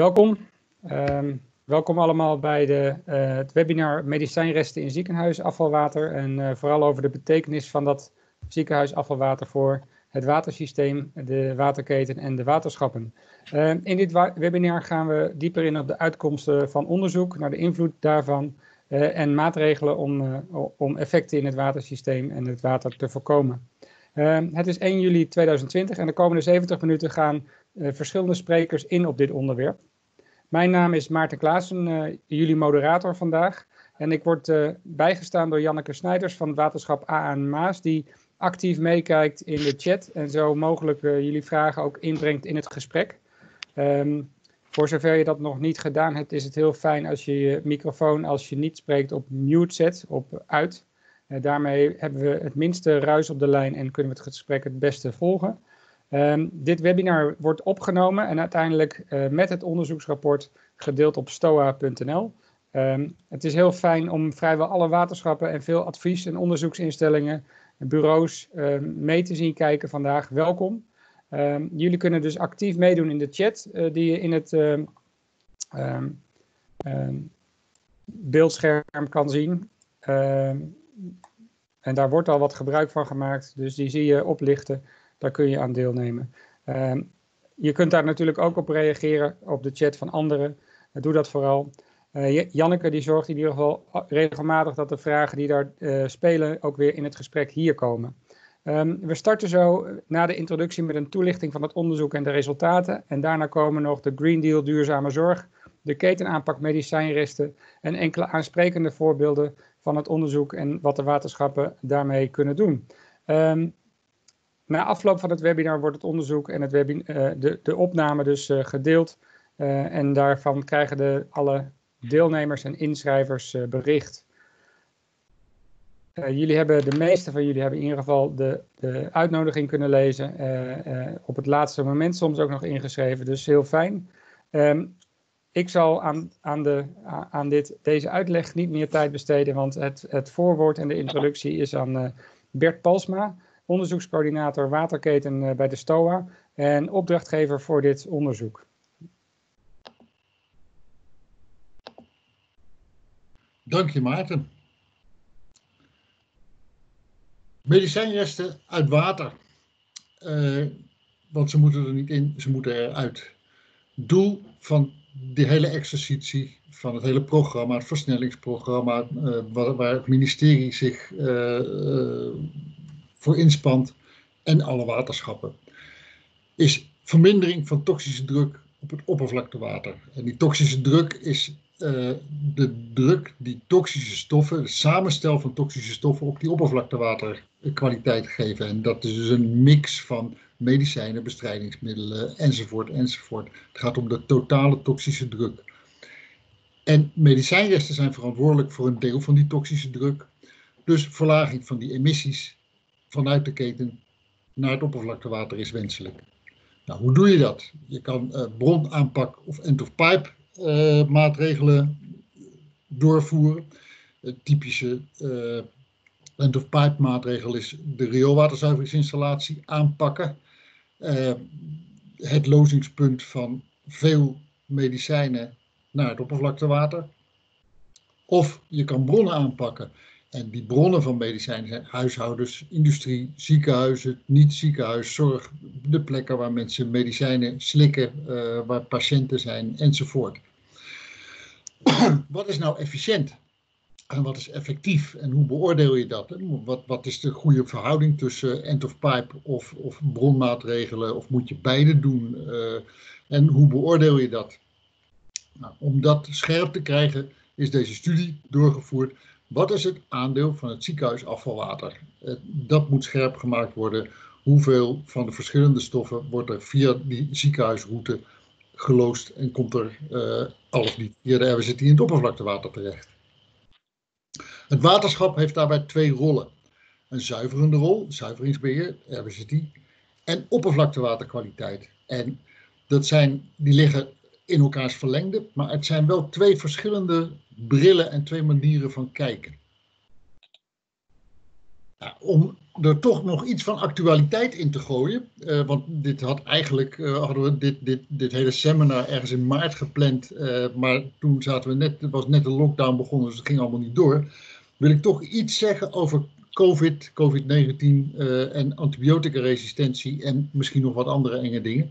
Welkom. Ehm, welkom allemaal bij de, uh, het webinar Medicijnresten in ziekenhuisafvalwater. En uh, vooral over de betekenis van dat ziekenhuisafvalwater voor het watersysteem, de waterketen en de waterschappen. Uh, in dit webinar gaan we dieper in op de uitkomsten van onderzoek, naar de invloed daarvan en maatregelen om, om effecten in het watersysteem en het water te voorkomen. Ehm, het is 1 juli 2020 en de komende 70 minuten gaan verschillende sprekers in op dit onderwerp. Mijn naam is Maarten Klaassen, uh, jullie moderator vandaag. En ik word uh, bijgestaan door Janneke Snijders van het waterschap AA Maas, die actief meekijkt in de chat en zo mogelijk uh, jullie vragen ook inbrengt in het gesprek. Um, voor zover je dat nog niet gedaan hebt, is het heel fijn als je je microfoon, als je niet spreekt, op mute zet, op uit. daarmee hebben we het minste ruis op de lijn en kunnen we het gesprek het beste volgen. Um, dit webinar wordt opgenomen en uiteindelijk uh, met het onderzoeksrapport gedeeld op stoa.nl. Ehm, het is heel fijn om vrijwel alle waterschappen en veel advies- en onderzoeksinstellingen en bureaus uh, mee te zien kijken vandaag. Welkom. Jullie kunnen dus actief meedoen in de chat uh, die je in het beeldscherm kan zien. en daar wordt al wat gebruik van gemaakt, dus die zie je oplichten. Daar kun je aan deelnemen. Uh, je kunt daar natuurlijk ook op reageren op de chat van anderen. Uh, doe dat vooral. Uh, Janneke die zorgt in ieder geval regelmatig dat de vragen die daar spelen ook weer in het gesprek hier komen. Um, we starten zo na de introductie met een toelichting van het onderzoek en de resultaten. En daarna komen nog de Green Deal duurzame zorg, de ketenaanpak medicijnresten en enkele aansprekende voorbeelden van het onderzoek en wat de waterschappen daarmee kunnen doen. Um, na afloop van het webinar wordt het onderzoek en het uh, de, de opname dus uh, gedeeld. Uh, en daarvan krijgen de, alle deelnemers en inschrijvers bericht. jullie hebben, de meeste van jullie hebben in ieder geval de, de uitnodiging kunnen lezen. op het laatste moment soms ook nog ingeschreven, dus heel fijn. Um, ik zal aan, aan, de, aan dit, deze uitleg niet meer tijd besteden, want het, het voorwoord en de introductie is aan Bert Palsma onderzoekscoördinator waterketen eh, bij de STOA en opdrachtgever voor dit onderzoek. Dank je Maarten. Medicijnresten uit water. Uh, want ze moeten er niet in, ze moeten eruit. Doel van die hele exercitie, van het hele programma, het versnellingsprogramma, uh, waar, het ministerie zich voor inspant en alle waterschappen, is vermindering van toxische druk op het oppervlaktewater. En die toxische druk is uh, de druk die toxische stoffen, het samenstel van toxische stoffen op die oppervlaktewaterkwaliteit geven. En dat is dus een mix van medicijnen, bestrijdingsmiddelen enzovoort enzovoort. Het gaat om de totale toxische druk. En medicijnresten zijn verantwoordelijk voor een deel van die toxische druk. Dus verlaging van die emissies vanuit de keten naar het oppervlaktewater is wenselijk. Nou, hoe doe je dat? Je kan uh, bronaanpak of end-of-pipe uh, maatregelen doorvoeren. Het typische uh, end-of-pipe maatregel is de rioolwaterzuiveringsinstallatie aanpakken. het lozingspunt van veel medicijnen naar het oppervlaktewater. Of je kan bronnen aanpakken en die bronnen van medicijnen zijn huishoudens, industrie, ziekenhuizen, niet-ziekenhuiszorg, de plekken waar mensen medicijnen slikken, uh, waar patiënten zijn enzovoort. wat is nou efficiënt? En wat is effectief? En hoe beoordeel je dat? Wat, wat is de goede verhouding tussen end-of-pipe of, of bronmaatregelen? Of moet je beide doen? Uh, en hoe beoordeel je dat? Nou, om dat scherp te krijgen is deze studie doorgevoerd wat is het aandeel van het ziekenhuisafvalwater? Eh, dat moet scherp gemaakt worden. Hoeveel van de verschillende stoffen wordt er via die ziekenhuisroute geloosd en komt er uh, al of niet via de RWZT in het oppervlaktewater terecht? Het waterschap heeft daarbij twee rollen. Een zuiverende rol, zuiveringsbeheer, RWZT, en oppervlaktewaterkwaliteit. En dat zijn, die liggen in elkaars verlengde, maar het zijn wel twee verschillende brillen en twee manieren van kijken. Nou, om er toch nog iets van actualiteit in te gooien, uh, want dit had eigenlijk, uh, hadden we dit, dit, dit hele seminar ergens in maart gepland, uh, maar toen zaten we net, was net de lockdown begonnen, dus het ging allemaal niet door. Wil ik toch iets zeggen over COVID, COVID-19 en antibioticaresistentie en misschien nog wat andere enge dingen.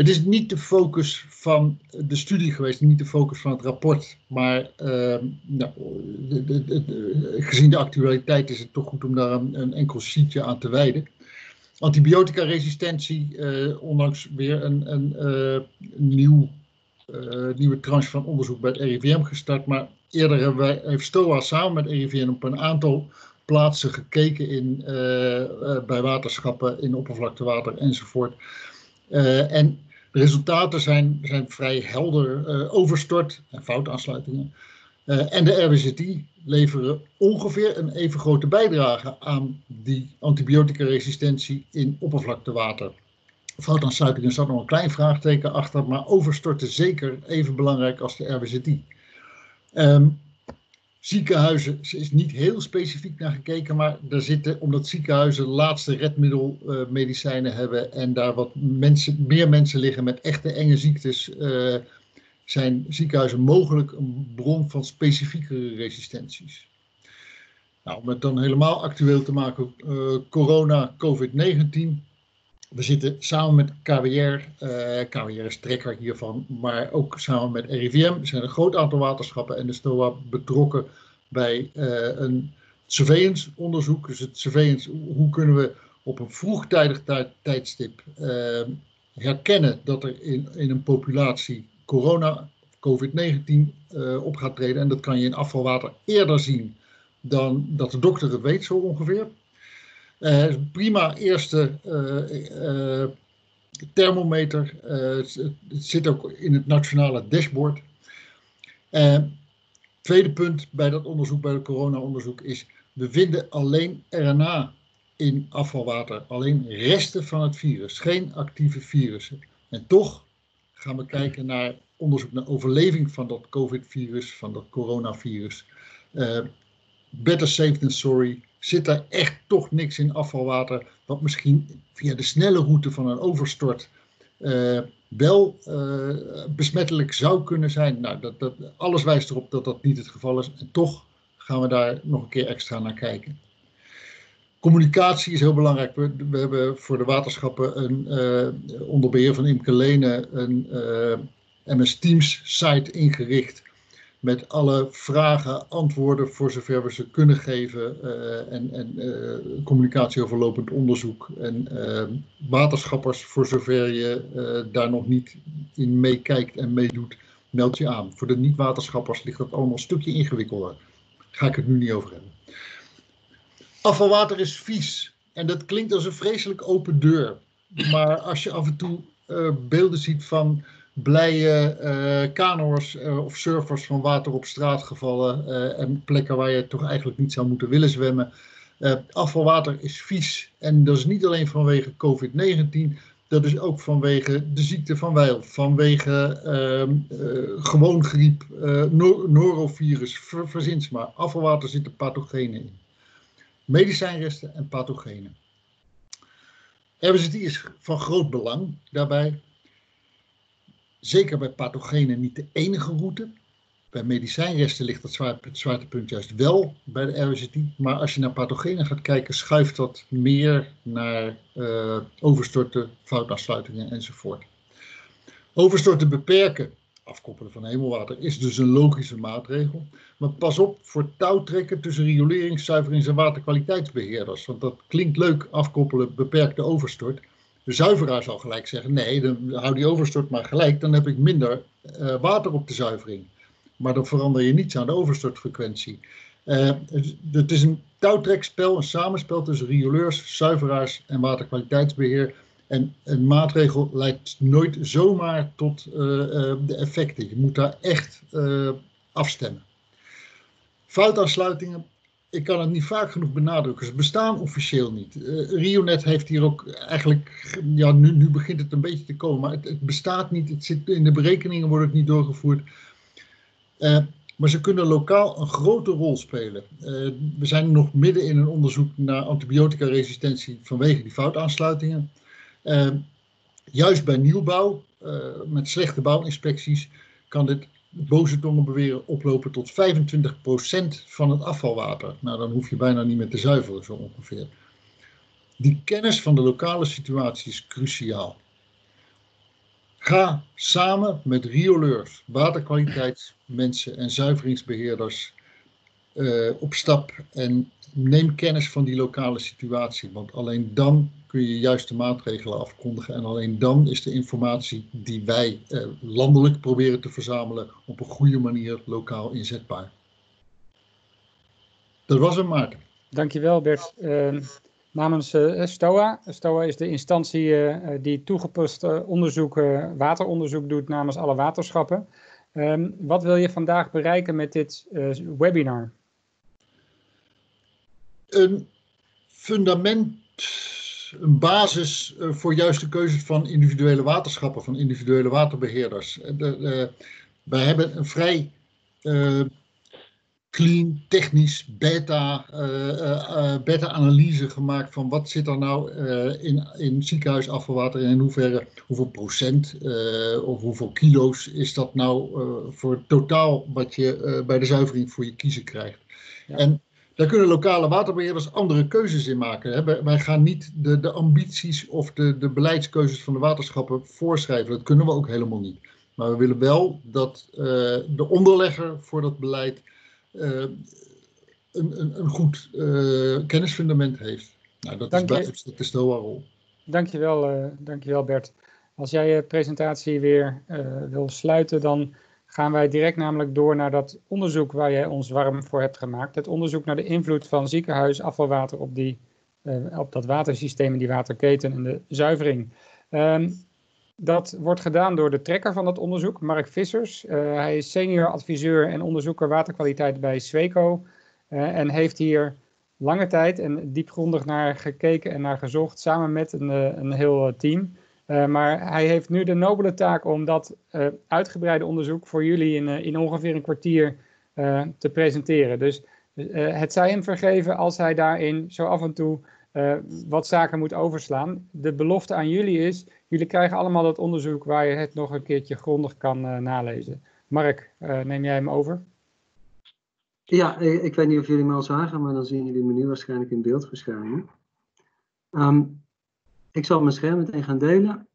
Het is niet de focus van de studie geweest, niet de focus van het rapport, maar uh, nou, gezien de actualiteit is het toch goed om daar een, een enkel sheetje aan te wijden. Antibioticaresistentie, uh, onlangs weer een, een uh, nieuw, uh, nieuwe tranche van onderzoek bij het RIVM gestart, maar eerder hebben wij, heeft STOA samen met RIVM op een aantal plaatsen gekeken in, bij waterschappen, in oppervlaktewater enzovoort. en de resultaten zijn, zijn vrij helder uh, overstort en foutaansluitingen. Uh, en de RWZI leveren ongeveer een even grote bijdrage aan die antibioticaresistentie in oppervlaktewater. Foutaansluitingen staat nog een klein vraagteken achter, maar overstorten zeker even belangrijk als de ehm, Ziekenhuizen is niet heel specifiek naar gekeken, maar er zitten, omdat ziekenhuizen laatste redmiddelmedicijnen uh, hebben en daar wat mensen, meer mensen liggen met echte enge ziektes, uh, zijn ziekenhuizen mogelijk een bron van specifiekere resistenties. Nou, om het dan helemaal actueel te maken, uh, corona, COVID-19. We zitten samen met KWR, KWR is trekker hiervan, maar ook samen met RIVM zijn een groot aantal waterschappen en de STOA betrokken bij uh, een surveillance onderzoek. Dus het surveillance, hoe kunnen we op een vroegtijdig tijdstip uh, herkennen dat er in, in een populatie corona, COVID-19 uh, op gaat treden. En dat kan je in afvalwater eerder zien dan dat de dokter het weet, zo ongeveer. Prima eerste thermometer. het, zit ook in het nationale dashboard. Tweede punt bij dat onderzoek, bij het corona-onderzoek, is we vinden alleen RNA in afvalwater. Alleen resten van het virus, geen actieve virussen. En toch gaan we kijken naar onderzoek naar overleving van dat COVID-virus, van dat coronavirus. Uh, better safe than sorry. Zit daar echt toch niks in afvalwater, wat misschien via de snelle route van een overstort uh, wel uh, besmettelijk zou kunnen zijn. Nou, dat, dat, alles wijst erop dat dat niet het geval is. En toch gaan we daar nog een keer extra naar kijken. Communicatie is heel belangrijk. We, hebben voor de waterschappen een, uh, onder beheer van Imke Lene een MS Teams site ingericht met alle vragen, antwoorden voor zover we ze kunnen geven uh, en, en uh, communicatie over lopend onderzoek en uh, waterschappers voor zover je daar nog niet in meekijkt en meedoet, meld je aan. Voor de niet-waterschappers ligt dat allemaal een stukje ingewikkelder. Ga ik het nu niet over hebben. Afvalwater is vies en dat klinkt als een vreselijk open deur. Maar als je af en toe beelden ziet van blije uh, kanoers uh, of surfers van water op straat gevallen uh, en plekken waar je toch eigenlijk niet zou moeten willen zwemmen. afvalwater is vies en dat is niet alleen vanwege COVID-19, dat is ook vanwege de ziekte van Weil, vanwege ehm, gewoon griep, nor norovirus, ver verzins maar. Afvalwater zitten pathogenen in. Medicijnresten en pathogenen. RBCT is van groot belang daarbij zeker bij pathogenen niet de enige route. Bij medicijnresten ligt dat zwaartepunt juist wel bij de RWCT. Maar als je naar pathogenen gaat kijken, schuift dat meer naar uh, overstorten, foutaansluitingen enzovoort. Overstorten beperken, afkoppelen van hemelwater, is dus een logische maatregel. Maar pas op voor touwtrekken tussen riolerings-, zuiverings- en waterkwaliteitsbeheerders. Want dat klinkt leuk, afkoppelen, beperkt de overstort. De zuiveraar zal gelijk zeggen: nee, dan hou die overstort maar gelijk, dan heb ik minder uh, water op de zuivering. Maar dan verander je niets aan de overstortfrequentie. Uh, het is een touwtrekspel, een samenspel tussen rioleurs, zuiveraars en waterkwaliteitsbeheer. En een maatregel leidt nooit zomaar tot uh, de effecten. Je moet daar echt afstemmen. Foutaansluitingen ik kan het niet vaak genoeg benadrukken. Ze bestaan officieel niet. Uh, Rionet heeft hier ook eigenlijk, ja, nu, nu begint het een beetje te komen, maar het, bestaat niet. Het zit, in de berekeningen wordt het niet doorgevoerd. Uh, maar ze kunnen lokaal een grote rol spelen. Uh, we zijn nog midden in een onderzoek naar antibiotica-resistentie vanwege die foutaansluitingen. Juist bij nieuwbouw, met slechte bouwinspecties, kan dit boze tongen beweren oplopen tot 25% van het afvalwater. Nou, dan hoef je bijna niet meer te zuiveren, zo ongeveer. Die kennis van de lokale situatie is cruciaal. Ga samen met rioleurs, waterkwaliteitsmensen en zuiveringsbeheerders uh, op stap en neem kennis van die lokale situatie. Want alleen dan kun je juiste maatregelen afkondigen. En alleen dan is de informatie die wij uh, landelijk proberen te verzamelen op een goede manier lokaal inzetbaar. Dat was hem, Maarten. Dankjewel, Bert. Uh, namens uh, STOA. STOA is de instantie uh, die toegepast onderzoek, wateronderzoek doet namens alle waterschappen. Um, wat wil je vandaag bereiken met dit webinar? Een fundament, een basis voor juiste keuzes van individuele waterschappen, van individuele waterbeheerders. De, wij hebben een vrij clean, technisch, beta, beta-analyse gemaakt van wat zit er nou in, in ziekenhuisafvalwater en in hoeverre, hoeveel procent of hoeveel kilo's is dat nou voor totaal wat je bij de zuivering voor je kiezen krijgt. Ja. En daar kunnen lokale waterbeheerders andere keuzes in maken. Hè. Wij gaan niet de, de ambities of de, de beleidskeuzes van de waterschappen voorschrijven. Dat kunnen we ook helemaal niet. Maar we willen wel dat de onderlegger voor dat beleid uh, een, een, een, goed uh, kennisfundament heeft. Nou, dat Dank is bij de STOA-rol. Dankjewel, dankjewel Bert. Als jij je presentatie weer wil sluiten, dan gaan wij direct namelijk door naar dat onderzoek waar jij ons warm voor hebt gemaakt. Het onderzoek naar de invloed van ziekenhuisafvalwater op, die, op dat watersysteem en die waterketen en de zuivering. Um, dat wordt gedaan door de trekker van dat onderzoek, Mark Vissers. Uh, hij is senior adviseur en onderzoeker waterkwaliteit bij Sweco. Uh, en heeft hier lange tijd en diepgrondig naar gekeken en naar gezocht, samen met een, een heel team. Maar hij heeft nu de nobele taak om dat uitgebreide onderzoek voor jullie in, in ongeveer een kwartier te presenteren. Dus het zij hem vergeven als hij daarin zo af en toe wat zaken moet overslaan. De belofte aan jullie is, Jullie krijgen allemaal dat onderzoek waar je het nog een keertje grondig kan nalezen. Mark, neem jij hem over? Ja, ik, weet niet of jullie me al zagen, maar dan zien jullie me nu waarschijnlijk in beeld verschijnen. Um, ik zal mijn scherm meteen gaan delen.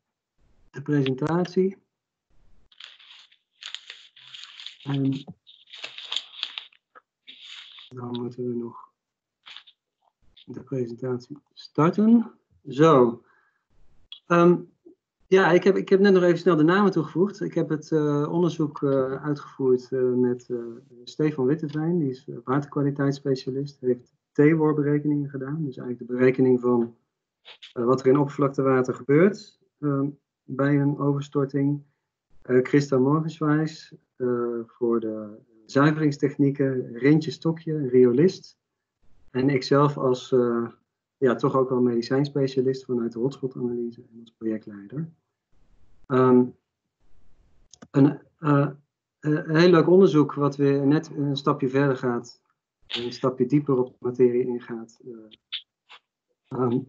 De presentatie. En dan moeten we nog de presentatie starten. Zo. Um, ja, ik heb, ik heb net nog even snel de namen toegevoegd. Ik heb het uh, onderzoek uh, uitgevoerd uh, met Stefan Witteveen, die is waterkwaliteitsspecialist. Heeft TWOR-berekeningen gedaan, dus eigenlijk de berekening van wat er in oppervlaktewater gebeurt bij een overstorting. Christa Morgenswijs voor de zuiveringstechnieken, Rintje Stokje, riolist. En ikzelf als ja, toch ook wel medicijnspecialist vanuit de hotspot-analyse en als projectleider. Um, een, een heel leuk onderzoek wat weer net een stapje verder gaat, een stapje dieper op de materie ingaat,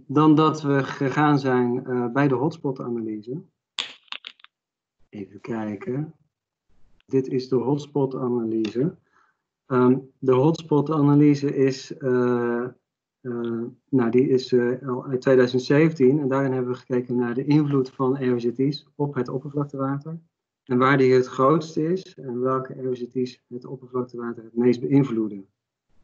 dan dat we gegaan zijn uh, bij de hotspot-analyse. Even kijken. Dit is de hotspot-analyse. Um, de hotspot-analyse is uh, nou, die is al uit 2017 en daarin hebben we gekeken naar de invloed van RWZT's op het oppervlaktewater. En waar die het grootste is en welke RWZT's het oppervlaktewater het meest beïnvloeden.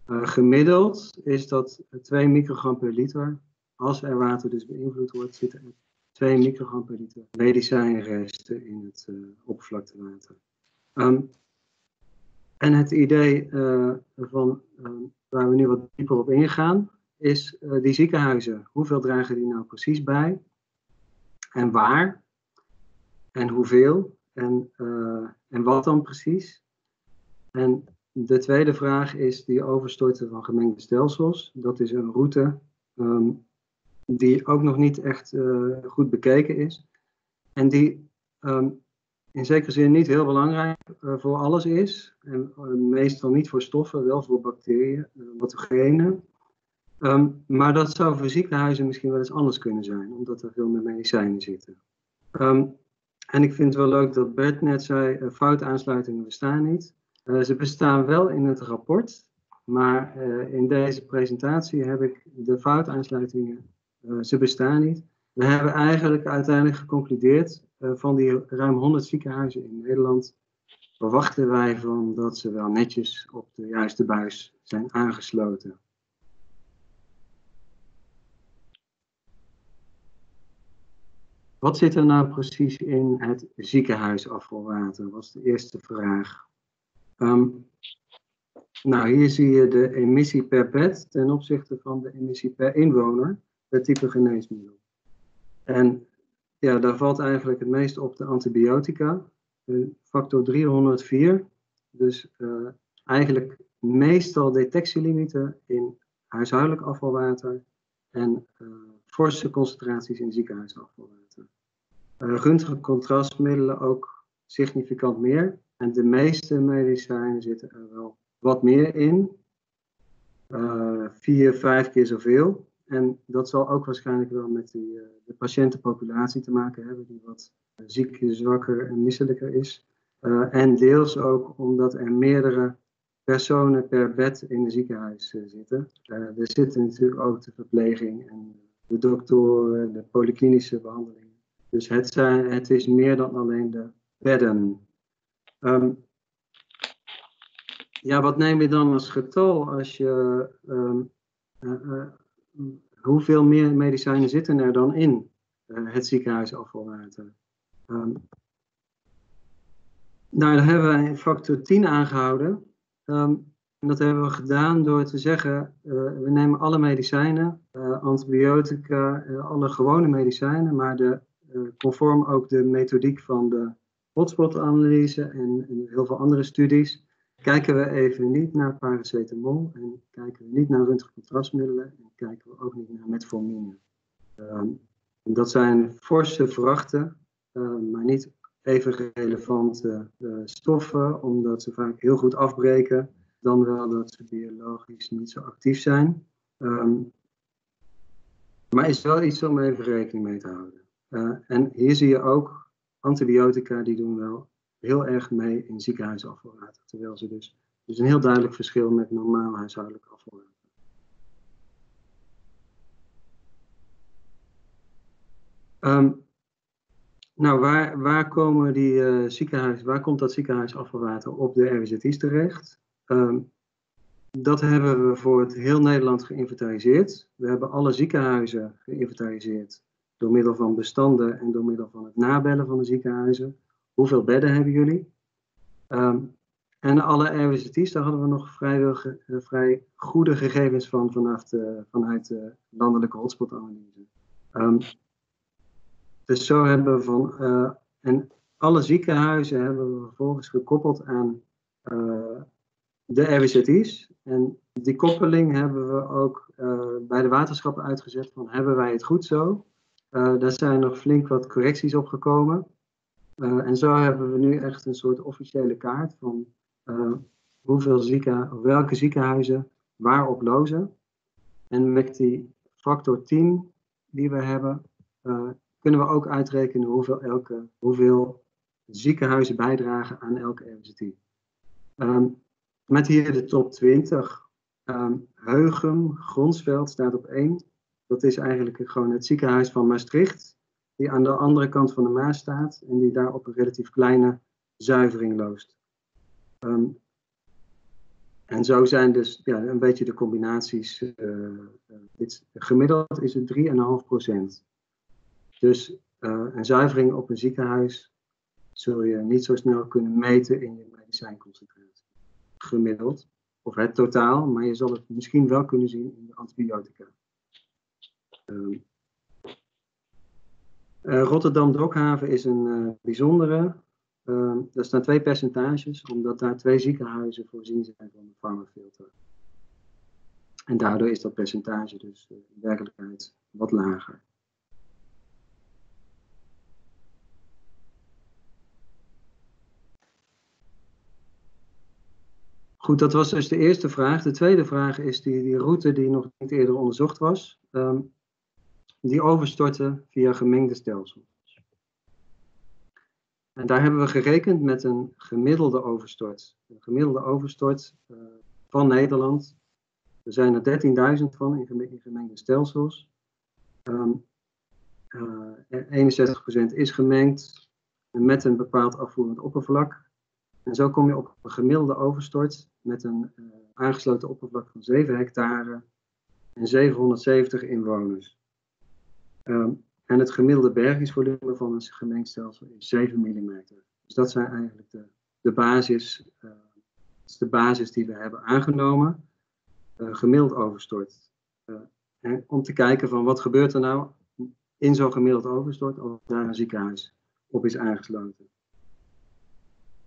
Gemiddeld is dat 2 microgram per liter. Als er water dus beïnvloed wordt, zitten er 2 microgram per liter medicijnresten in het oppervlaktewater. Um, en het idee van waar we nu wat dieper op ingaan, is uh, die ziekenhuizen. Hoeveel dragen die nou precies bij? En waar? En hoeveel? En, en wat dan precies? En de tweede vraag is die overstorten van gemengde stelsels. Dat is een route um, die ook nog niet echt uh, goed bekeken is. En die um, in zekere zin niet heel belangrijk voor alles is. En meestal niet voor stoffen, wel voor bacteriën, pathogenen. Ehm, maar dat zou voor ziekenhuizen misschien wel eens anders kunnen zijn, omdat er veel meer medicijnen zitten. Ehm, en ik vind het wel leuk dat Bert net zei, foutaansluitingen bestaan niet. Ze bestaan wel in het rapport, maar in deze presentatie heb ik de foutaansluitingen, ze bestaan niet. We hebben eigenlijk uiteindelijk geconcludeerd van die ruim 100 ziekenhuizen in Nederland, verwachten wij van dat ze wel netjes op de juiste buis zijn aangesloten. Wat zit er nou precies in het ziekenhuisafvalwater? Was de eerste vraag. Um, nou, hier zie je de emissie per bed ten opzichte van de emissie per inwoner type geneesmiddel. En ja, daar valt eigenlijk het meest op de antibiotica, factor 304. Dus uh, eigenlijk meestal detectielimieten in huishoudelijk afvalwater en uh, forse concentraties in ziekenhuisafvalwater. Uh, contrastmiddelen ook significant meer. En de meeste medicijnen zitten er wel wat meer in. Vier, vijf keer zoveel. En dat zal ook waarschijnlijk wel met die, uh, de patiëntenpopulatie te maken hebben, die wat ziek, zwakker en misselijker is. Uh, en deels ook omdat er meerdere personen per bed in het ziekenhuis zitten. er zitten natuurlijk ook de verpleging en de doktoren, de polyklinische behandeling dus het, zijn, het is meer dan alleen de bedden. Um, ja, wat neem je dan als getal als je. Uh, uh, hoeveel meer medicijnen zitten er dan in uh, het ziekenhuisafvalwater? Um, nou, daar hebben wij factor 10 aangehouden. En dat hebben we gedaan door te zeggen, we nemen alle medicijnen, antibiotica, alle gewone medicijnen, maar de eh, conform ook de methodiek van de hotspot-analyse en, en, heel veel andere studies, kijken we even niet naar paracetamol en kijken we niet naar röntgencontrastmiddelen en kijken we ook niet naar metformine. Uh, dat zijn forse vrachten, uh, maar niet even relevante uh, stoffen, omdat ze vaak heel goed afbreken, dan wel dat ze biologisch niet zo actief zijn. Um, maar is wel iets om even rekening mee te houden. Uh, en hier zie je ook antibiotica, die doen wel heel erg mee in ziekenhuisafvalwater. Terwijl ze dus, dus een heel duidelijk verschil met normaal huishoudelijk afvalwater. Um, nou, waar, waar, komen die, uh, ziekenhuis, waar komt dat ziekenhuisafvalwater op de RWZI's terecht? Um, dat hebben we voor het heel Nederland geïnventariseerd. We hebben alle ziekenhuizen geïnventariseerd door middel van bestanden en door middel van het nabellen van de ziekenhuizen. Hoeveel bedden hebben jullie? Um, en alle RWZT's, daar hadden we nog vrij, uh, vrij goede gegevens van vanaf vanuit de landelijke hotspot-analyse. Um, dus zo hebben we van. Uh, en alle ziekenhuizen hebben we vervolgens gekoppeld aan uh, de RWZT's. En die koppeling hebben we ook bij de waterschappen uitgezet van hebben wij het goed zo? Daar zijn nog flink wat correcties op gekomen. Uh, en zo hebben we nu echt een soort officiële kaart van uh, hoeveel zieken, welke ziekenhuizen waarop lozen. En met die factor 10 die we hebben, kunnen we ook uitrekenen hoeveel, elke, hoeveel ziekenhuizen bijdragen aan elke. Um, ehm, met hier de top 20. Um, ehm, Heugem, Gronsveld staat op 1. Dat is eigenlijk gewoon het ziekenhuis van Maastricht, die aan de andere kant van de Maas staat en die daar op een relatief kleine zuivering loost. Um, en zo zijn dus ja, een beetje de combinaties. Uh, dit, gemiddeld is het 3,5%. Dus uh, een zuivering op een ziekenhuis zul je niet zo snel kunnen meten in je medicijnconcentratie. Gemiddeld, of het totaal, maar je zal het misschien wel kunnen zien in de antibiotica. Eh, Rotterdam Dokhaven is een eh, bijzondere. Uh, er staan twee percentages, omdat daar twee ziekenhuizen voorzien zijn van de farmafilter. En daardoor is dat percentage dus eh, in werkelijkheid wat lager. Goed, dat was dus de eerste vraag. De tweede vraag is die, die route die nog niet eerder onderzocht was. Ehm, die overstorten via gemengde stelsels. En daar hebben we gerekend met een gemiddelde overstort. Een gemiddelde overstort uh, van Nederland. Er zijn er 13.000 van in gemengde stelsels. Um, uh, 61% is gemengd met een bepaald afvoerend oppervlak. En zo kom je op een gemiddelde overstort met een uh, aangesloten oppervlak van 7 hectare en 770 inwoners. Um, en het gemiddelde bergingsvolume van een gemengd stelsel is 7 mm. Dus dat zijn eigenlijk de, de, basis, uh, is de basis die we hebben aangenomen. Uh, gemiddeld overstort. Uh, om te kijken van wat gebeurt er nou in zo'n gemiddeld overstort als daar een ziekenhuis op is aangesloten.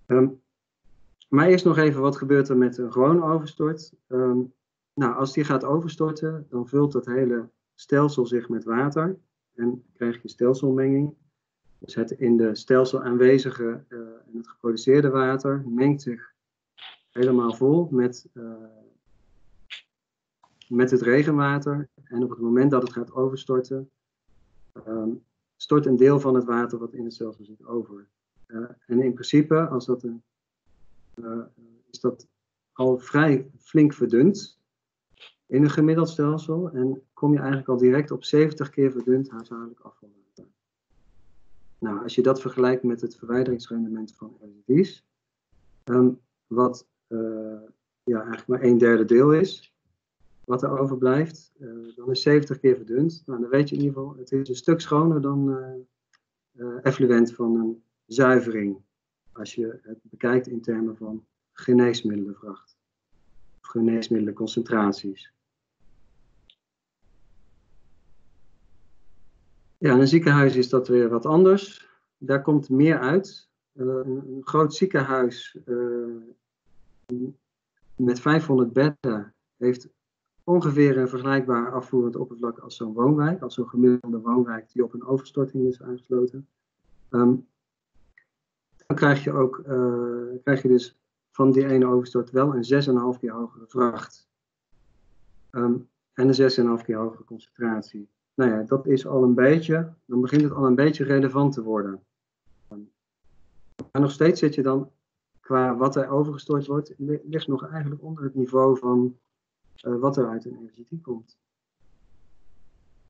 Um, maar eerst nog even wat gebeurt er met een gewone overstort. Um, nou, als die gaat overstorten, dan vult dat hele stelsel zich met water en krijg je stelselmenging. Dus het in de stelsel aanwezige uh, en het geproduceerde water mengt zich helemaal vol met, uh, met het regenwater. En op het moment dat het gaat overstorten, um, stort een deel van het water wat in het stelsel zit over. Uh, en in principe, als dat een, is dat al vrij flink verdund in een gemiddeld stelsel en kom je eigenlijk al direct op 70 keer verdund huishoudelijk afvalwater. Nou, als je dat vergelijkt met het verwijderingsrendement van LED's, um, wat uh, ja, eigenlijk maar een derde deel is, wat er overblijft, uh, dan is 70 keer verdund. Nou, dan weet je in ieder geval, het is een stuk schoner dan uh, effluent van een zuivering, als je het bekijkt in termen van geneesmiddelenvracht of geneesmiddelenconcentraties. Ja, in een ziekenhuis is dat weer wat anders. Daar komt meer uit. Uh, een, groot ziekenhuis uh, met 500 bedden heeft ongeveer een vergelijkbaar afvoerend oppervlak als zo'n woonwijk, als zo'n gemiddelde woonwijk die op een overstorting is aangesloten. Um, dan krijg je ook uh, krijg je dus van die ene overstort wel een 6,5 keer hogere vracht. Um, en een 6,5 keer hogere concentratie nou ja, dat is al een beetje, dan begint het al een beetje relevant te worden. Maar nog steeds zit je dan, qua wat er overgestort wordt, ligt nog eigenlijk onder het niveau van uh, wat er uit een energie komt.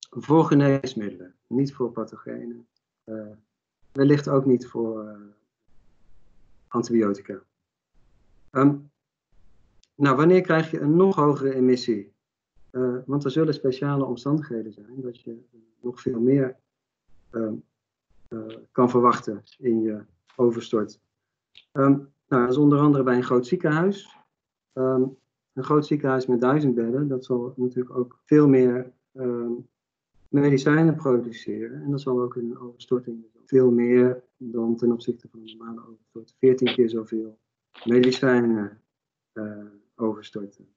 Voor geneesmiddelen, niet voor pathogenen. Uh, wellicht ook niet voor uh, antibiotica. Um, nou, wanneer krijg je een nog hogere emissie? Uh, want er zullen speciale omstandigheden zijn dat je nog veel meer uh, uh, kan verwachten in je overstort. Um, nou, dat is onder andere bij een groot ziekenhuis. Um, een groot ziekenhuis met duizend bedden, dat zal natuurlijk ook veel meer medicijnen produceren. En dat zal ook in een overstorting veel meer dan ten opzichte van een normale overstort. 14 keer zoveel medicijnen overstorten.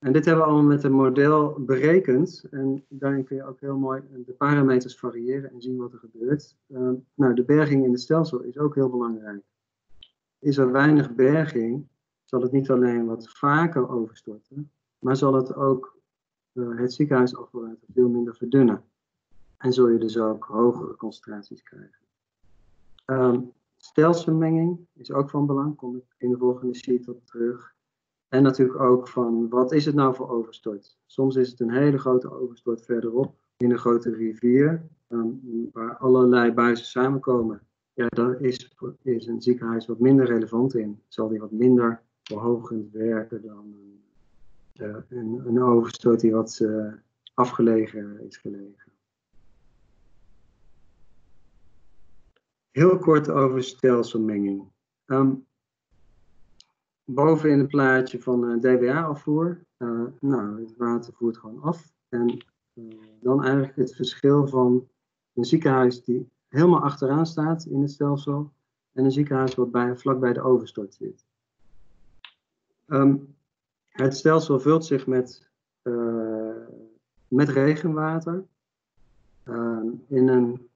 En dit hebben we allemaal met een model berekend. En daarin kun je ook heel mooi de parameters variëren en zien wat er gebeurt. Uh, nou, de berging in het stelsel is ook heel belangrijk. Is er weinig berging, zal het niet alleen wat vaker overstorten, maar zal het ook uh, het ziekenhuisafvalwater veel minder verdunnen. En zul je dus ook hogere concentraties krijgen. Um, stelselmenging is ook van belang, kom ik in de volgende sheet op terug. En natuurlijk ook van wat is het nou voor overstort? Soms is het een hele grote overstort verderop in een grote rivier, um, waar allerlei buizen samenkomen. Ja, daar is, is een ziekenhuis wat minder relevant in. Zal die wat minder verhogend werken dan uh, een, een overstoot die wat uh, afgelegen is gelegen. Heel kort over stelselmenging. Um, boven in het plaatje van eh, DWA-afvoer. Uh, nou, het water voert gewoon af. En uh, dan eigenlijk het verschil van een ziekenhuis die helemaal achteraan staat in het stelsel en een ziekenhuis wat bij, vlak bij de overstort zit. Um, het stelsel vult zich met, met regenwater. Ehm, in een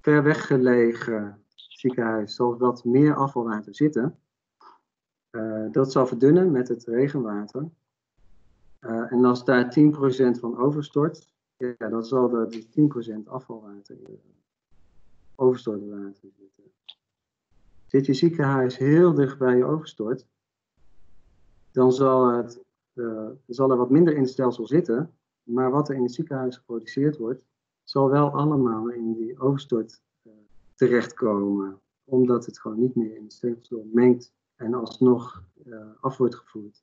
ver weggelegen ziekenhuis zal wat meer afvalwater zitten. Uh, dat zal verdunnen met het regenwater. Uh, en als daar 10% van overstort, ja, dan zal er die 10% afvalwater overstorten water zitten. Zit je ziekenhuis heel dicht bij je overstort, dan zal, het, uh, zal er wat minder in het stelsel zitten, maar wat er in het ziekenhuis geproduceerd wordt, zal wel allemaal in die overstort terechtkomen, omdat het gewoon niet meer in het stelsel mengt en alsnog uh, af wordt gevoerd.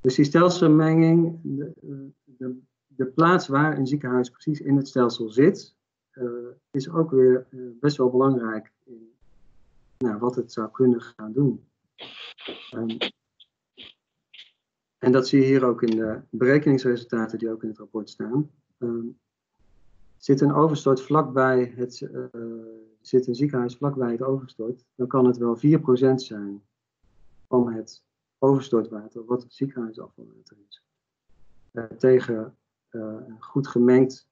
Dus die stelselmenging, de, de, de, plaats waar een ziekenhuis precies in het stelsel zit, uh, is ook weer best wel belangrijk in nou, wat het zou kunnen gaan doen. Um, en dat zie je hier ook in de berekeningsresultaten die ook in het rapport staan. Um, zit een overstort vlakbij het, uh, zit een ziekenhuis vlakbij het overstort, dan kan het wel 4% zijn van het overstortwater wat het ziekenhuisafvalwater is. Uh, tegen een goed gemengd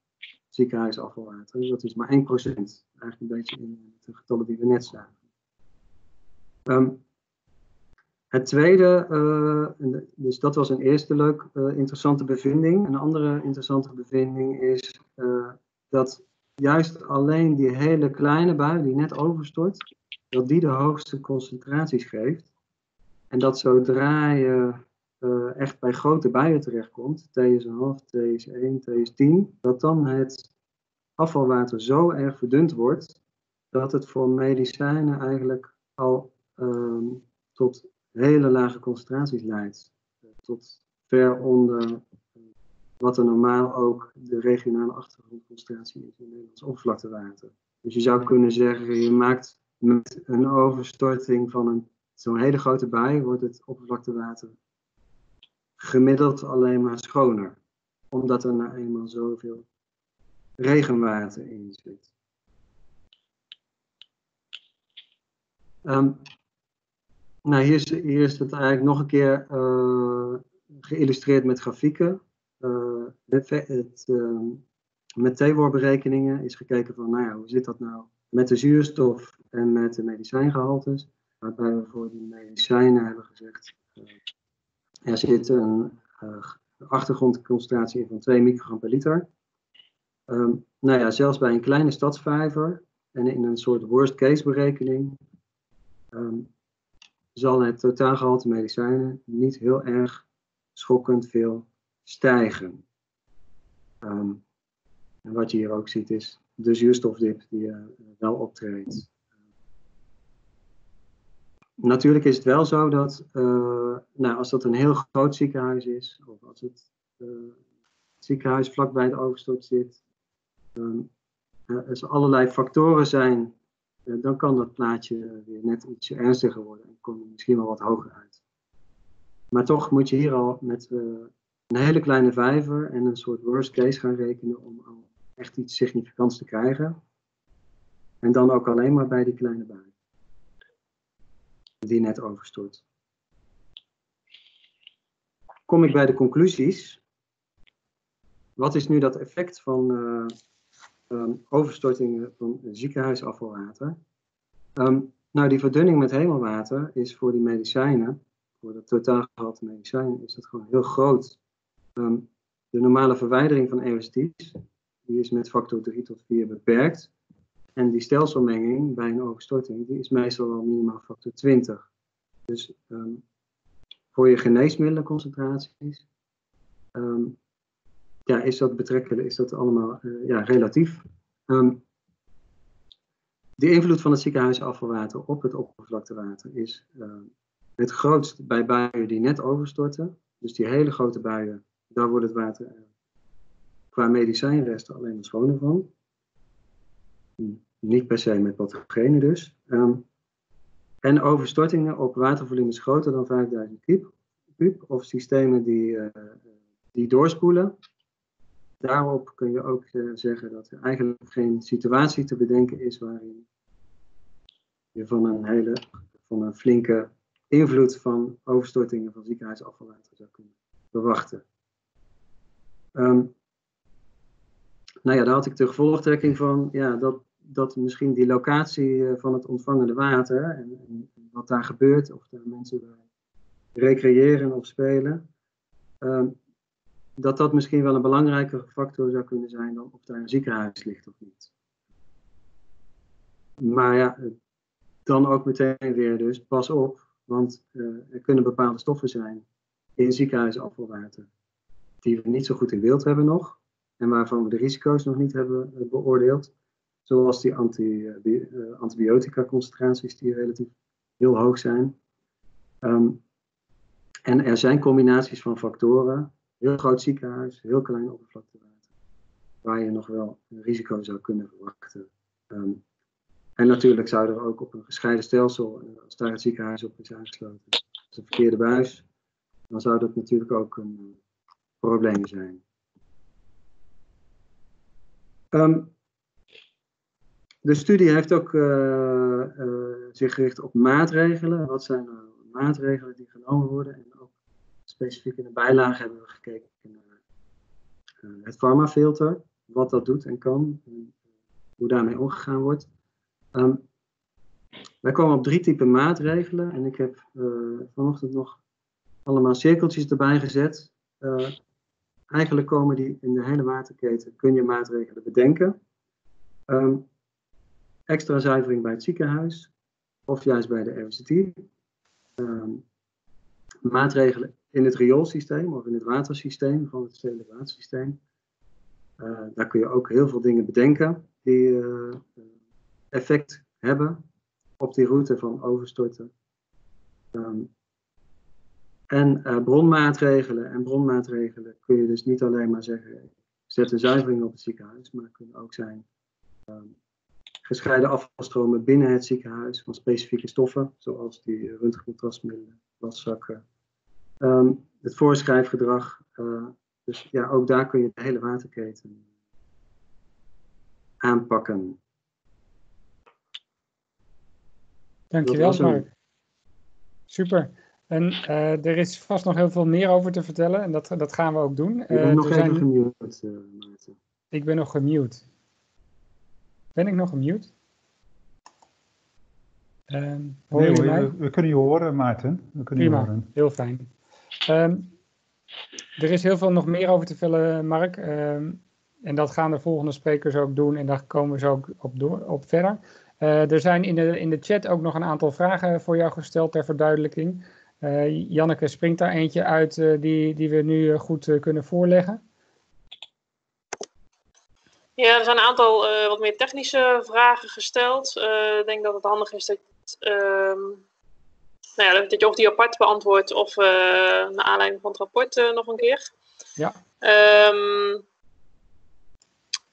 ziekenhuisafvalwater, dat is maar 1%. Eigenlijk een beetje in de getallen die we net zagen. Um, het tweede, dus dat was een eerste leuk, interessante bevinding. Een andere interessante bevinding is dat juist alleen die hele kleine bui die net overstort, dat die de hoogste concentraties geeft. En dat zodra je echt bij grote buien terechtkomt, T is een half, T is 1, T is 10, dat dan het afvalwater zo erg verdund wordt dat het voor medicijnen eigenlijk al ehm, tot hele lage concentraties leidt. Tot ver onder wat er normaal ook de regionale achtergrondconcentratie is in Nederlands oppervlaktewater. Dus je zou kunnen zeggen, je maakt met een overstorting van zo'n hele grote bui, wordt het oppervlaktewater gemiddeld alleen maar schoner. Omdat er nou eenmaal zoveel regenwater in zit. Um, nou, hier is, hier is het eigenlijk nog een keer uh, geïllustreerd met grafieken. Uh, het, uh, met is gekeken van, nou ja, hoe zit dat nou met de zuurstof en met de medicijngehaltes. Waarbij we voor die medicijnen hebben gezegd, er zit een achtergrondconcentratie in van 2 microgram per liter. Um, nou ja, zelfs bij een kleine stadsvijver en in een soort worst case berekening um, zal het totaalgehalte medicijnen niet heel erg schokkend veel stijgen. Um, en wat je hier ook ziet is de zuurstofdip die uh, wel optreedt. Natuurlijk is het wel zo dat uh, nou, als dat een heel groot ziekenhuis is, of als het, uh, het ziekenhuis vlakbij de overstort zit, um, er allerlei factoren zijn eh, dan kan dat plaatje weer net iets ernstiger worden en komt misschien wel wat hoger uit. Maar toch moet je hier al met een hele kleine vijver en een soort worst case gaan rekenen om al echt iets significants te krijgen. En dan ook alleen maar bij die kleine bui. Die net overstort. Kom ik bij de conclusies. Wat is nu dat effect van uh, overstortingen van ziekenhuisafvalwater. Um, nou, die verdunning met hemelwater is voor die medicijnen, voor de totaalgehalte medicijnen, is dat gewoon heel groot. Um, de normale verwijdering van EOSD's, die is met factor 3 tot 4 beperkt. En die stelselmenging bij een overstorting, die is meestal wel minimaal factor 20. Dus um, voor je geneesmiddelenconcentraties um, ja, is dat betrekkelijk, is dat allemaal uh, ja, relatief. De invloed van het ziekenhuisafvalwater op het oppervlaktewater is het grootst bij buien die net overstorten. Dus die hele grote buien, daar wordt het water uh, qua medicijnresten alleen maar schoner van. Niet per se met pathogenen dus. Um, en overstortingen op watervolumes groter dan 5000 kub, of systemen die, die doorspoelen daarop kun je ook uh, zeggen dat er eigenlijk geen situatie te bedenken is waarin je van een hele, van een flinke invloed van overstortingen van ziekenhuisafvalwater zou kunnen verwachten. Um, nou ja, daar had ik de gevolgtrekking van, ja, dat, dat misschien die locatie van het ontvangende water en, en, wat daar gebeurt, of daar mensen recreëren of spelen, ehm, dat dat misschien wel een belangrijke factor zou kunnen zijn dan of daar een ziekenhuis ligt of niet. Maar ja, dan ook meteen weer dus, pas op, want uh, er kunnen bepaalde stoffen zijn in ziekenhuisafvalwater die we niet zo goed in beeld hebben nog en waarvan we de risico's nog niet hebben uh, beoordeeld. Zoals die anti, uh, antibiotica concentraties die relatief heel hoog zijn. Um, en er zijn combinaties van factoren, heel groot ziekenhuis, heel klein oppervlaktewater, waar je nog wel een risico zou kunnen verwachten. Um, en natuurlijk zou er ook op een gescheiden stelsel, eh, als daar het ziekenhuis op is aangesloten, als een verkeerde buis, dan zou dat natuurlijk ook een probleem zijn. Um, de studie heeft ook uh, zich gericht op maatregelen. Wat zijn nou maatregelen die genomen worden? En ook specifiek in de bijlage hebben we gekeken naar het farmafilter, wat dat doet en kan, en hoe daarmee omgegaan wordt. Um, wij komen op drie typen maatregelen en ik heb uh, vanochtend nog allemaal cirkeltjes erbij gezet. Eigenlijk komen die in de hele waterketen, kun je maatregelen bedenken. Um, extra zuivering bij het ziekenhuis of juist bij de RCT. Ehm, maatregelen in het rioolsysteem of in het watersysteem van het stedelijk watersysteem. Uh, daar kun je ook heel veel dingen bedenken die effect hebben op die route van overstorten. Um, en uh, bronmaatregelen. En bronmaatregelen kun je dus niet alleen maar zeggen, zet een zuivering op het ziekenhuis, maar kunnen ook zijn um, gescheiden afvalstromen binnen het ziekenhuis van specifieke stoffen, zoals die röntgencontrastmiddelen, waszakken, um, het voorschrijfgedrag. Uh, dus ja, ook daar kun je de hele waterketen aanpakken. Dankjewel, Mark. Super. En uh, er is vast nog heel veel meer over te vertellen en dat, dat gaan we ook doen. Ik ben uh, nog even zijn... gemute, uh, Maarten. Ik ben nog gemute. Ben ik nog gemute? Um, nee, hoor, we, we, kunnen je horen, Maarten. We kunnen Prima, je horen. heel fijn. Um, er is heel veel nog meer over te vertellen, Mark. Um, en dat gaan de volgende sprekers ook doen en daar komen we zo ook op, door, op verder. Uh, er zijn in de, in de chat ook nog een aantal vragen voor jou gesteld ter verduidelijking. Uh, Janneke, springt daar eentje uit uh, die, die we nu goed kunnen voorleggen? Ja, er zijn een aantal wat meer technische vragen gesteld. ik denk dat het handig is dat, ehm, nou ja, dat je of die apart beantwoordt of naar aanleiding van het rapport nog een keer. Ja. Um,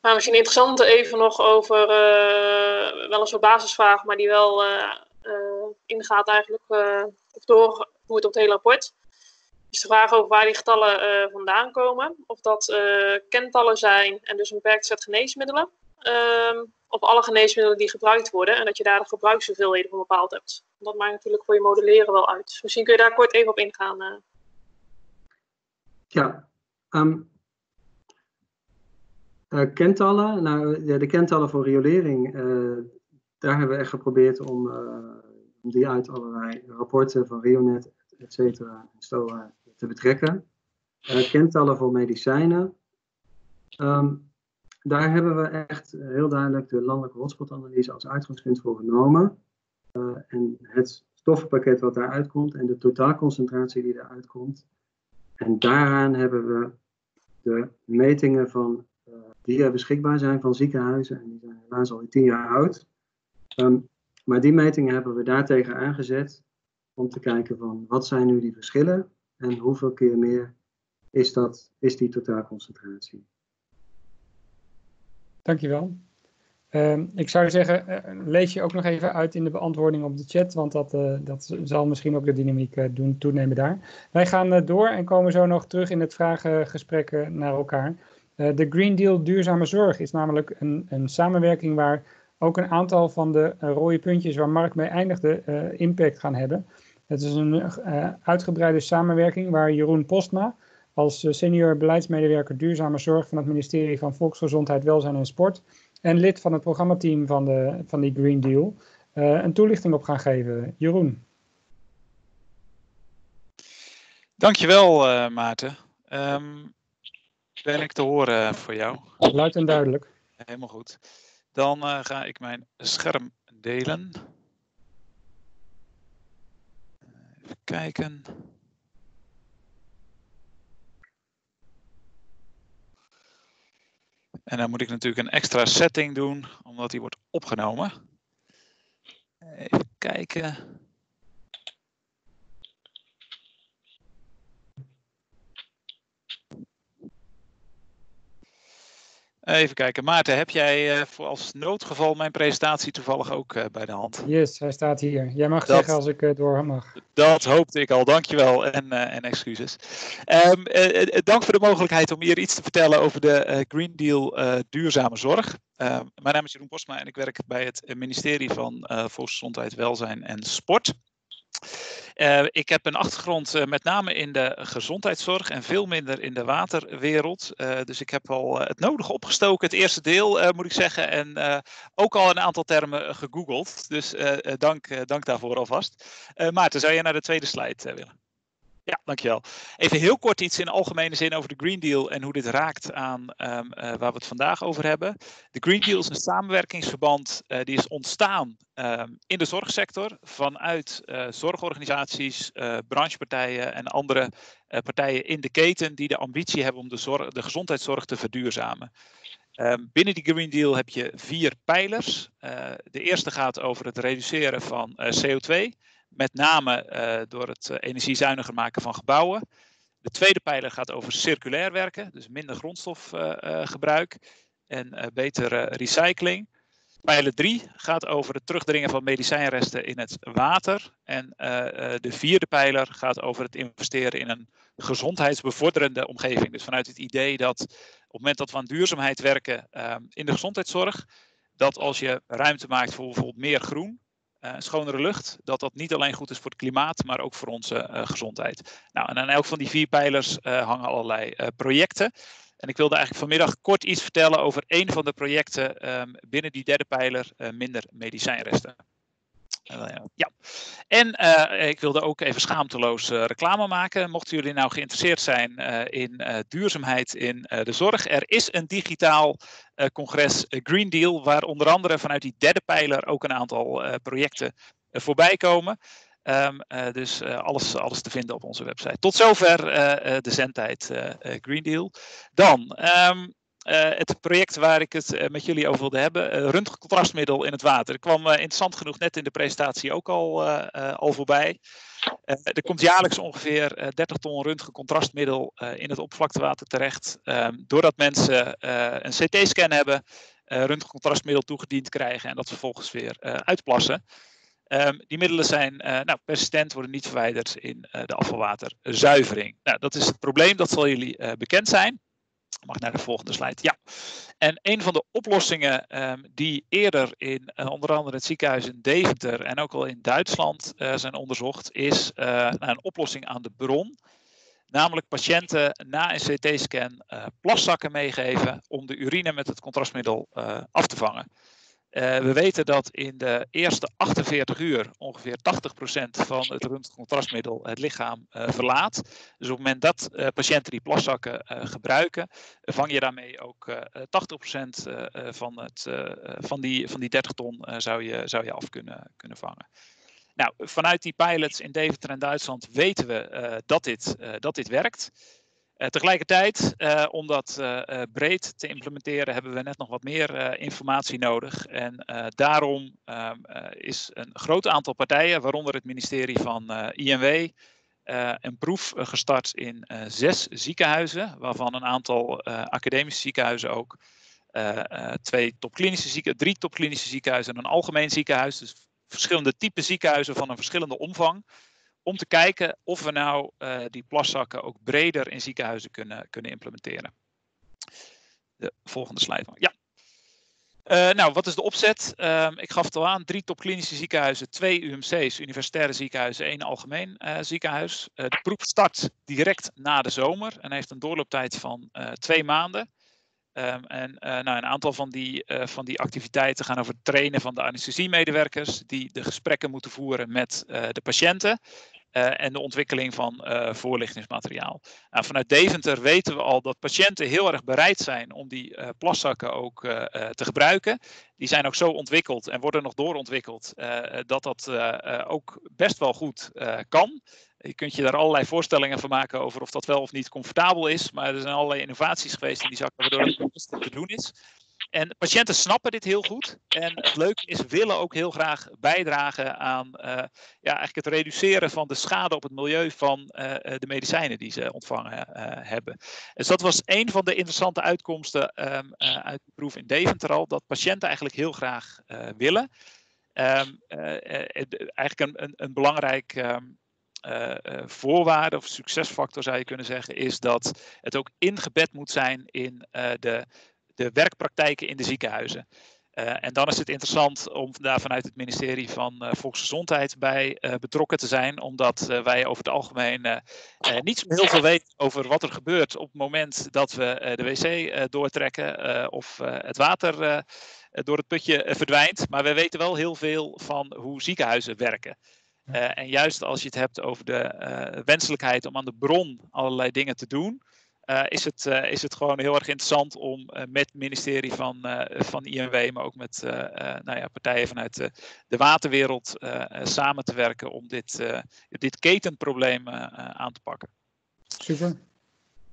maar misschien interessant even nog over wel een soort basisvraag, maar die wel ingaat eigenlijk of door het op het hele rapport. Is de vraag over waar die getallen vandaan komen. Of dat kentallen zijn en dus een beperkt set geneesmiddelen. Um, of alle geneesmiddelen die gebruikt worden en dat je daar de gebruikshoeveelheden van bepaald hebt. Dat maakt natuurlijk voor je modelleren wel uit. Misschien kun je daar kort even op ingaan. Ja, um, uh, kentallen, nou, ja, de kentallen voor riolering, daar hebben we echt geprobeerd om, om die uit allerlei rapporten van Rionet, et cetera, en STOA te betrekken. kentallen voor medicijnen, um, daar hebben we echt heel duidelijk de landelijke hotspotanalyse als uitgangspunt voor genomen. en het stoffenpakket wat daaruit komt en de totaalconcentratie die daaruit komt. En daaraan hebben we de metingen van die er beschikbaar zijn van ziekenhuizen. En die zijn helaas al tien jaar oud. Um, maar die metingen hebben we daartegen aangezet om te kijken van wat zijn nu die verschillen en hoeveel keer meer is, dat, is die totaalconcentratie. Dankjewel. Uh, ik zou zeggen, uh, lees je ook nog even uit in de beantwoording op de chat, want dat, uh, dat zal misschien ook de dynamiek uh, doen, toenemen daar. Wij gaan door en komen zo nog terug in het vragengesprek naar elkaar. Eh, de Green Deal Duurzame Zorg is namelijk een, een samenwerking waar ook een aantal van de uh, rode puntjes waar Mark mee eindigde uh, impact gaan hebben. Het is een uitgebreide samenwerking waar Jeroen Postma als senior beleidsmedewerker duurzame zorg van het ministerie van Volksgezondheid, Welzijn en Sport en lid van het programmateam van, de, van die Green Deal, een toelichting op gaan geven. Jeroen. Dankjewel uh, Maarten. Um, ben ik te horen voor jou? Luid en duidelijk. Helemaal goed. Dan uh, ga ik mijn scherm delen. Even kijken. En dan moet ik natuurlijk een extra setting doen, omdat die wordt opgenomen. Even kijken. Even kijken. Maarten, heb jij uh, voor als noodgeval mijn presentatie toevallig ook uh, bij de hand? Yes, hij staat hier. Jij mag dat, zeggen als ik uh, door mag. Dat hoopte ik al. Dankjewel en, en excuses. Um, dank voor de mogelijkheid om hier iets te vertellen over de Green Deal duurzame zorg. Ehm, mijn naam is Jeroen Bosma en ik werk bij het ministerie van Volksgezondheid, Welzijn en Sport. Uh, ik heb een achtergrond uh, met name in de gezondheidszorg en veel minder in de waterwereld. Uh, dus ik heb al het nodige opgestoken, het eerste deel moet ik zeggen. En ook al een aantal termen gegoogeld. Dus dank, dank daarvoor alvast. Maarten, zou je naar de tweede slide willen? Ja, dankjewel. Even heel kort iets in algemene zin over de Green Deal en hoe dit raakt aan um, uh, waar we het vandaag over hebben. De Green Deal is een samenwerkingsverband uh, die is ontstaan um, in de zorgsector vanuit uh, zorgorganisaties, branchepartijen en andere partijen in de keten die de ambitie hebben om de, zorg, de gezondheidszorg te verduurzamen. Um, binnen die Green Deal heb je vier pijlers. de eerste gaat over het reduceren van CO2 met name uh, door het uh, energiezuiniger maken van gebouwen. De tweede pijler gaat over circulair werken, dus minder grondstofgebruik uh, en betere recycling. Pijler 3 gaat over het terugdringen van medicijnresten in het water. En de vierde pijler gaat over het investeren in een gezondheidsbevorderende omgeving. Dus vanuit het idee dat op het moment dat we aan duurzaamheid werken ehm, in de gezondheidszorg, dat als je ruimte maakt voor bijvoorbeeld meer groen, uh, schonere lucht, dat dat niet alleen goed is voor het klimaat, maar ook voor onze uh, gezondheid. Nou, en aan elk van die vier pijlers uh, hangen allerlei projecten. En ik wilde eigenlijk vanmiddag kort iets vertellen over een van de projecten um, binnen die derde pijler, minder medicijnresten. Ja, en uh, ik wilde ook even schaamteloos uh, reclame maken. Mochten jullie nou geïnteresseerd zijn in duurzaamheid in de zorg, er is een digitaal congres Green Deal, waar onder andere vanuit die derde pijler ook een aantal projecten voorbij komen. Um, dus alles, alles te vinden op onze website. Tot zover de zendtijd Green Deal. Dan. Um, uh, het project waar ik het uh, met jullie over wilde hebben, uh, in het water. Dat kwam interessant genoeg net in de presentatie ook al, al voorbij. er komt jaarlijks ongeveer 30 ton röntgencontrastmiddel in het oppervlaktewater terecht. Um, doordat mensen een CT-scan hebben, röntgencontrastmiddel toegediend krijgen en dat vervolgens weer uitplassen. Um, die middelen zijn nou, persistent, worden niet verwijderd in de afvalwaterzuivering. Nou, dat is het probleem, dat zal jullie bekend zijn. Mag naar de volgende slide. Ja. En een van de oplossingen um, die eerder in uh, onder andere het ziekenhuis in Deventer en ook al in Duitsland uh, zijn onderzocht, is nou, een oplossing aan de bron. Namelijk patiënten na een CT-scan plaszakken meegeven om de urine met het contrastmiddel af te vangen. Uh, we weten dat in de eerste 48 uur ongeveer 80% van het röntgencontrastmiddel het lichaam uh, verlaat. Dus op het moment dat uh, patiënten die plaszakken gebruiken, vang je daarmee ook 80% van, het, van, die, van die 30 ton zou, je, zou je af kunnen, kunnen vangen. Nou, vanuit die pilots in Deventer en Duitsland weten we dat, dit, dat dit werkt. Uh, tegelijkertijd, uh, om dat uh, breed te implementeren, hebben we net nog wat meer informatie nodig. En daarom ehm, is een groot aantal partijen, waaronder het ministerie van INW, een proef gestart in zes ziekenhuizen, waarvan een aantal academische ziekenhuizen ook. twee topklinische zieken, drie topklinische ziekenhuizen en een algemeen ziekenhuis. Dus verschillende typen ziekenhuizen van een verschillende omvang om te kijken of we nou uh, die plaszakken ook breder in ziekenhuizen kunnen, kunnen implementeren. De volgende slide. Ja. Uh, nou, wat is de opzet? Uh, ik gaf het al aan, drie topklinische ziekenhuizen, twee UMC's, universitaire ziekenhuizen, één algemeen uh, ziekenhuis. de proef start direct na de zomer en heeft een doorlooptijd van twee maanden. Ehm, en nou, een aantal van die, van die activiteiten gaan over het trainen van de anesthesiemedewerkers, die de gesprekken moeten voeren met de patiënten. En de ontwikkeling van voorlichtingsmateriaal. Nou, vanuit Deventer weten we al dat patiënten heel erg bereid zijn om die plaszakken ook te gebruiken. Die zijn ook zo ontwikkeld en worden nog doorontwikkeld dat dat ook best wel goed kan. Je kunt je daar allerlei voorstellingen van maken over of dat wel of niet comfortabel is. Maar er zijn allerlei innovaties geweest in die zakken waardoor het te doen is. En patiënten snappen dit heel goed. En het leuke is, willen ook heel graag bijdragen aan uh, ja, eigenlijk het reduceren van de schade op het milieu van uh, de medicijnen die ze ontvangen hebben. Dus dat was een van de interessante uitkomsten um, uit de proef in Deventer al, dat patiënten eigenlijk heel graag willen. Um, eigenlijk een, een, een belangrijk. Um, uh, voorwaarde of succesfactor zou je kunnen zeggen, is dat het ook ingebed moet zijn in uh, de de werkpraktijken in de ziekenhuizen. Uh, en dan is het interessant om daar vanuit het ministerie van Volksgezondheid bij betrokken te zijn, omdat wij over het algemeen niet heel veel weten over wat er gebeurt op het moment dat we de wc doortrekken of het water door het putje verdwijnt. Maar we weten wel heel veel van hoe ziekenhuizen werken. En juist als je het hebt over de wenselijkheid om aan de bron allerlei dingen te doen, uh, is, het, is het gewoon heel erg interessant om met het ministerie van, van INW, maar ook met nou ja, partijen vanuit de waterwereld samen te werken om dit, dit ketenprobleem aan te pakken. Super.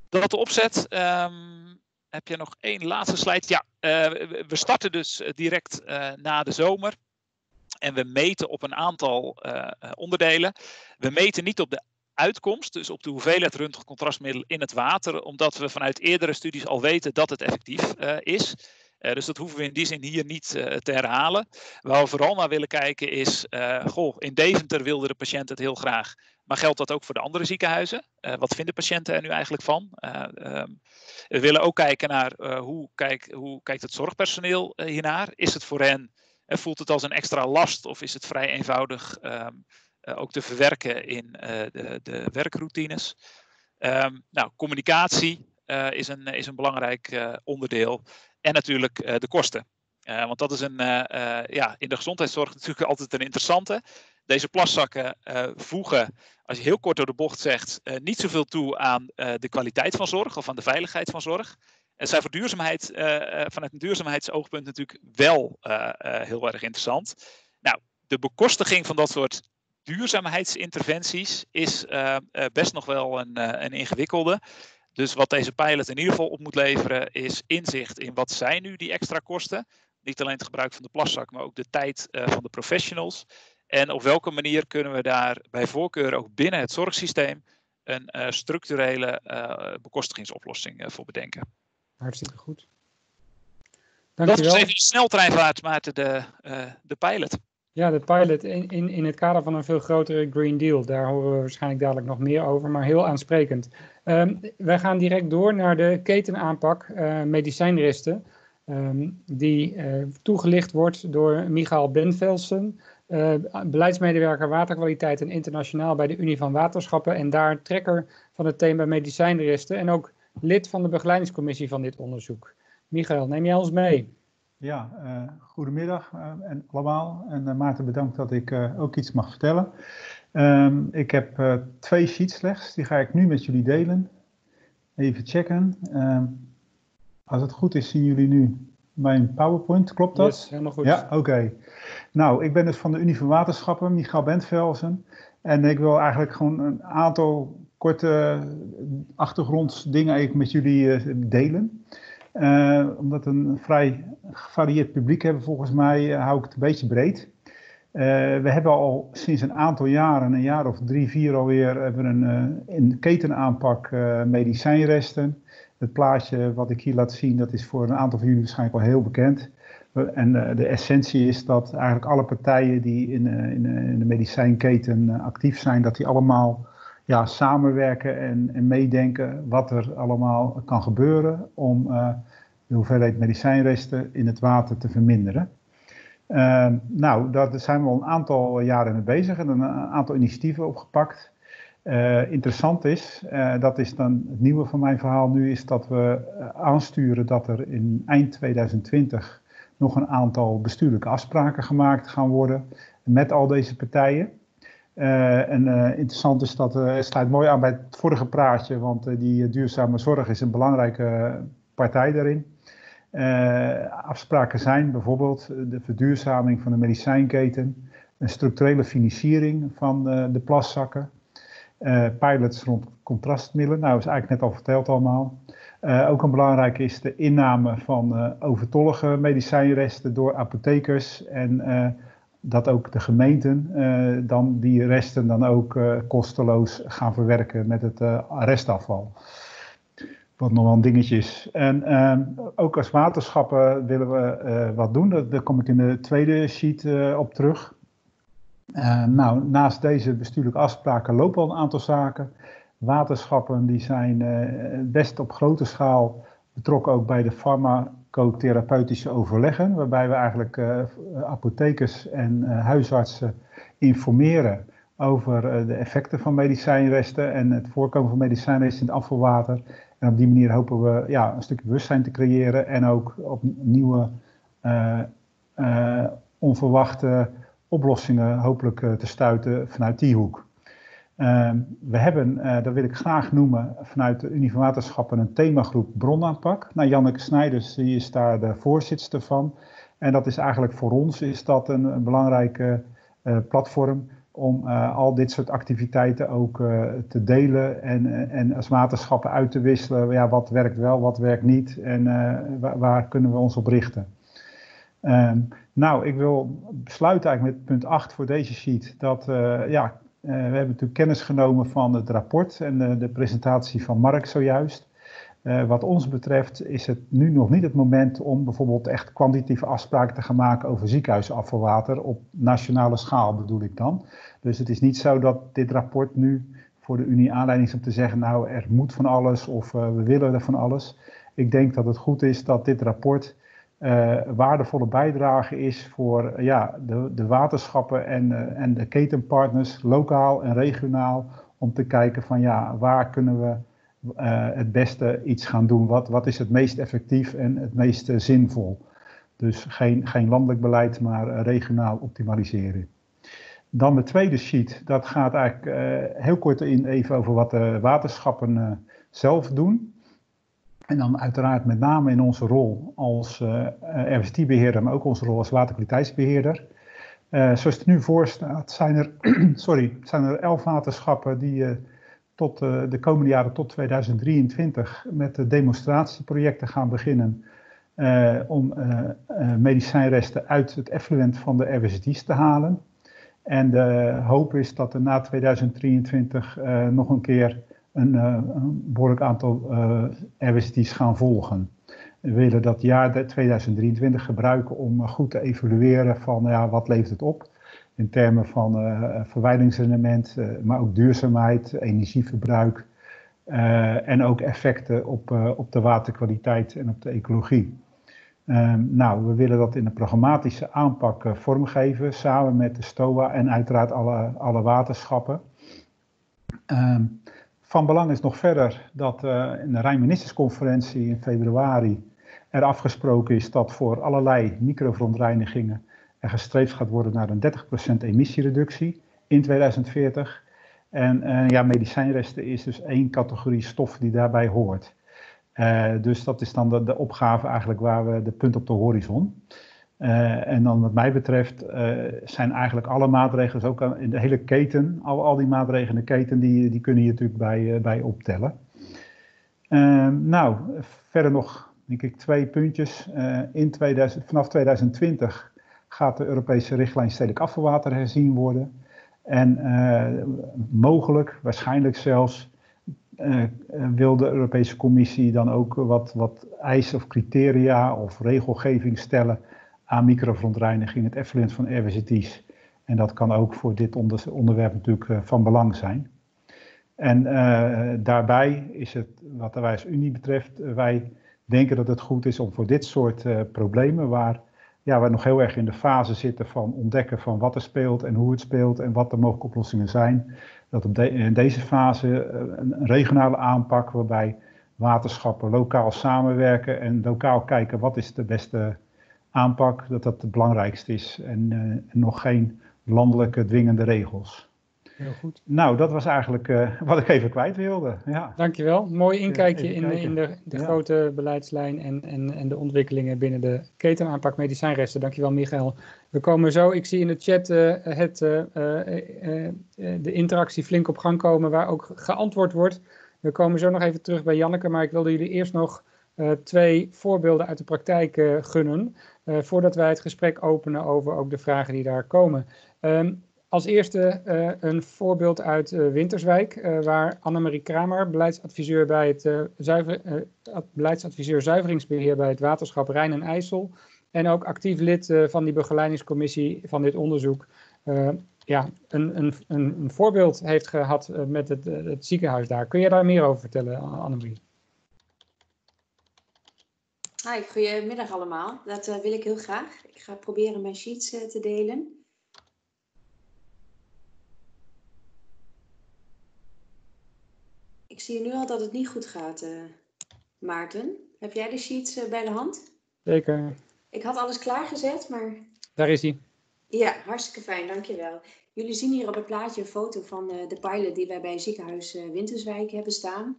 Dat de opzet. Um, heb je nog één laatste slide? Ja, we starten dus direct na de zomer. En we meten op een aantal onderdelen. We meten niet op de uitkomst, dus op de hoeveelheid röntgencontrastmiddel in het water, omdat we vanuit eerdere studies al weten dat het effectief uh, is. Dus dat hoeven we in die zin hier niet te herhalen. Waar we vooral naar willen kijken is, goh, in Deventer wilde de patiënt het heel graag, maar geldt dat ook voor de andere ziekenhuizen? wat vinden patiënten er nu eigenlijk van? Um, we willen ook kijken naar hoe, kijk, hoe kijkt het zorgpersoneel hiernaar? Is het voor hen, voelt het als een extra last of is het vrij eenvoudig um, eh, ook te verwerken in eh, de, de, werkroutines. Um, nou, communicatie eh, is, een, is een belangrijk onderdeel. En natuurlijk de kosten. Want dat is een, ja, in de gezondheidszorg natuurlijk altijd een interessante. Deze plaszakken voegen, als je heel kort door de bocht zegt, niet zoveel toe aan de kwaliteit van zorg of aan de veiligheid van zorg. En zijn voor duurzaamheid, vanuit een duurzaamheidsoogpunt natuurlijk wel heel erg interessant. Nou, de bekostiging van dat soort duurzaamheidsinterventies is best nog wel een, een ingewikkelde. Dus wat deze pilot in ieder geval op moet leveren is inzicht in wat zijn nu die extra kosten. Niet alleen het gebruik van de plaszak, maar ook de tijd van de professionals. En op welke manier kunnen we daar bij voorkeur ook binnen het zorgsysteem een structurele bekostigingsoplossing voor bedenken. Hartstikke goed. Dank dat was even de sneltreinvaart, Maarten, de, de pilot. Ja, de pilot in, in, in het kader van een veel grotere Green Deal. Daar horen we waarschijnlijk dadelijk nog meer over, maar heel aansprekend. Um, wij gaan direct door naar de ketenaanpak uh, medicijnresten. Um, die uh, toegelicht wordt door Michael Benvelsen, uh, beleidsmedewerker waterkwaliteit en internationaal bij de Unie van Waterschappen. En daar trekker van het thema medicijnresten en ook lid van de begeleidingscommissie van dit onderzoek. Michael, neem jij ons mee? Ja, uh, goedemiddag uh, en allemaal. En uh, Maarten, bedankt dat ik ook iets mag vertellen. Um, ik heb twee sheets slechts, die ga ik nu met jullie delen. Even checken. Um, als het goed is, zien jullie nu mijn PowerPoint, klopt dat? Yes, helemaal goed. Ja, oké. Okay. Nou, ik ben dus van de Unie van Waterschappen, Michael Bentvelsen. En ik wil eigenlijk gewoon een aantal korte achtergrondsdingen even met jullie delen. Uh, omdat we een vrij gevarieerd publiek hebben, volgens mij hou ik het een beetje breed. We hebben al sinds een aantal jaren, een jaar of drie, vier alweer, hebben een, een ketenaanpak medicijnresten. Het plaatje wat ik hier laat zien, dat is voor een aantal van jullie waarschijnlijk wel heel bekend. En de essentie is dat eigenlijk alle partijen die in, in, in de medicijnketen actief zijn, dat die allemaal ja, samenwerken en, en meedenken wat er allemaal kan gebeuren om uh, de hoeveelheid medicijnresten in het water te verminderen. Uh, nou, daar zijn we al een aantal jaren mee bezig en een aantal initiatieven opgepakt. interessant is, dat is dan het nieuwe van mijn verhaal nu, is dat we aansturen dat er in eind 2020 nog een aantal bestuurlijke afspraken gemaakt gaan worden met al deze partijen. Uh, en uh, interessant is dat uh, het sluit mooi aan bij het vorige praatje, want die duurzame zorg is een belangrijke partij daarin. afspraken zijn bijvoorbeeld de verduurzaming van de medicijnketen, een structurele financiering van de plaszakken, pilots rond contrastmiddelen, nou is eigenlijk net al verteld allemaal. ook een belangrijke is de inname van overtollige medicijnresten door apothekers en dat ook de gemeenten uh, dan die resten dan ook uh, kosteloos gaan verwerken met het uh, restafval. Wat nog wel een dingetje is. En ook als waterschappen willen we wat doen. Daar kom ik in de tweede sheet op terug. nou, naast deze bestuurlijke afspraken lopen al een aantal zaken. Waterschappen die zijn best op grote schaal betrokken ook bij de farma psychotherapeutische overleggen, waarbij we eigenlijk uh, apothekers en uh, huisartsen informeren over uh, de effecten van medicijnresten en het voorkomen van medicijnresten in het afvalwater. En op die manier hopen we ja, een stukje bewustzijn te creëren en ook op nieuwe onverwachte oplossingen hopelijk te stuiten vanuit die hoek. Ehm, we hebben, uh, dat wil ik graag noemen, vanuit de Unie van Waterschappen een themagroep bronaanpak. Nou, Janneke Snijders die is daar de voorzitter van. En dat is eigenlijk voor ons is dat een, een belangrijke uh, platform om uh, al dit soort activiteiten ook te delen en, en als waterschappen uit te wisselen. Ja, wat werkt wel, wat werkt niet en waar, kunnen we ons op richten. Um, nou, ik wil besluiten eigenlijk met punt 8 voor deze sheet dat ja, eh, we hebben natuurlijk kennis genomen van het rapport en de, presentatie van Mark zojuist. Uh, wat ons betreft is het nu nog niet het moment om bijvoorbeeld echt kwantitatieve afspraken te gaan maken over ziekenhuisafvalwater op nationale schaal bedoel ik dan. Dus het is niet zo dat dit rapport nu voor de Unie aanleiding is om te zeggen nou er moet van alles of uh, we willen er van alles. Ik denk dat het goed is dat dit rapport waardevolle bijdrage is voor uh, ja, de, de waterschappen en, uh, en de ketenpartners, lokaal en regionaal, om te kijken van ja, waar kunnen we het beste iets gaan doen? Wat, wat is het meest effectief en het meest zinvol? Dus geen, geen landelijk beleid, maar regionaal optimaliseren. Dan de tweede sheet, dat gaat eigenlijk heel kort in even over wat de waterschappen zelf doen. En dan uiteraard met name in onze rol als uh, eh, RWT-beheerder, maar ook onze rol als waterkwaliteitsbeheerder. Uh, zoals het nu voor staat, zijn er, sorry, zijn er elf waterschappen die tot de komende jaren tot 2023 met de demonstratieprojecten gaan beginnen om medicijnresten uit het effluent van de RWT's te halen. En de hoop is dat er na 2023 nog een keer een, uh, een behoorlijk aantal eh, RWT's gaan volgen. We willen dat jaar 2023 gebruiken om eh, goed te evalueren van ja, wat levert het op in termen van uh, verwijdingsrendement, uh, maar ook duurzaamheid, energieverbruik en ook effecten op, op de waterkwaliteit en op de ecologie. Ehm, nou, we willen dat in een programmatische aanpak vormgeven, samen met de STOA en uiteraard alle, alle waterschappen. Ehm, van belang is nog verder dat uh, in de Rijnministersconferentie in februari er afgesproken is dat voor allerlei microverontreinigingen er gestreefd gaat worden naar een 30% emissiereductie in 2040. En uh, ja, medicijnresten is dus één categorie stof die daarbij hoort. Uh, dus dat is dan de, de, opgave eigenlijk waar we de punt op de horizon. Uh, en dan wat mij betreft uh, zijn eigenlijk alle maatregelen, ook in de hele keten, al, al die maatregelen in de keten, die, die kunnen hier natuurlijk bij, uh, bij optellen. nou, verder nog, denk ik, twee puntjes. in 2000, vanaf 2020 gaat de Europese richtlijn stedelijk afvalwater herzien worden. En mogelijk, waarschijnlijk zelfs, wil de Europese Commissie dan ook wat, wat eisen of criteria of regelgeving stellen aan microverontreiniging, het effluent van RWZT's. En dat kan ook voor dit onderwerp natuurlijk uh, van belang zijn. En uh, daarbij is het, wat de Wijs Unie betreft, uh, wij denken dat het goed is om voor dit soort problemen, waar ja, we nog heel erg in de fase zitten van ontdekken van wat er speelt en hoe het speelt en wat de mogelijke oplossingen zijn. Dat in deze fase een, een regionale aanpak waarbij waterschappen lokaal samenwerken en lokaal kijken wat is de beste aanpak, dat dat het belangrijkste is en, en nog geen landelijke dwingende regels. Heel goed. Nou, dat was eigenlijk uh, wat ik even kwijt wilde. Ja. Dankjewel. Mooi inkijkje in, in, de, de grote beleidslijn en, en, en de ontwikkelingen binnen de ketenaanpak medicijnresten. Dankjewel, Michael. We komen zo, ik zie in de chat uh, het, uh, de interactie flink op gang komen, waar ook geantwoord wordt. We komen zo nog even terug bij Janneke, maar ik wilde jullie eerst nog twee voorbeelden uit de praktijk gunnen, voordat wij het gesprek openen over ook de vragen die daar komen. Um, als eerste uh, een voorbeeld uit uh, Winterswijk, waar Annemarie Kramer, beleidsadviseur bij het zuiver, beleidsadviseur zuiveringsbeheer bij het waterschap Rijn en IJssel, en ook actief lid van die begeleidingscommissie van dit onderzoek, ja, een, een, een, voorbeeld heeft gehad met het, het, ziekenhuis daar. Kun je daar meer over vertellen, Annemarie? Hi, goedemiddag allemaal. Dat wil ik heel graag. Ik ga proberen mijn sheets te delen. Ik zie nu al dat het niet goed gaat, uh, Maarten. Heb jij de sheets bij de hand? Zeker. Ik had alles klaargezet, maar... Daar is hij. Ja, hartstikke fijn, dankjewel. Jullie zien hier op het plaatje een foto van de pilot die wij bij ziekenhuis Winterswijk hebben staan.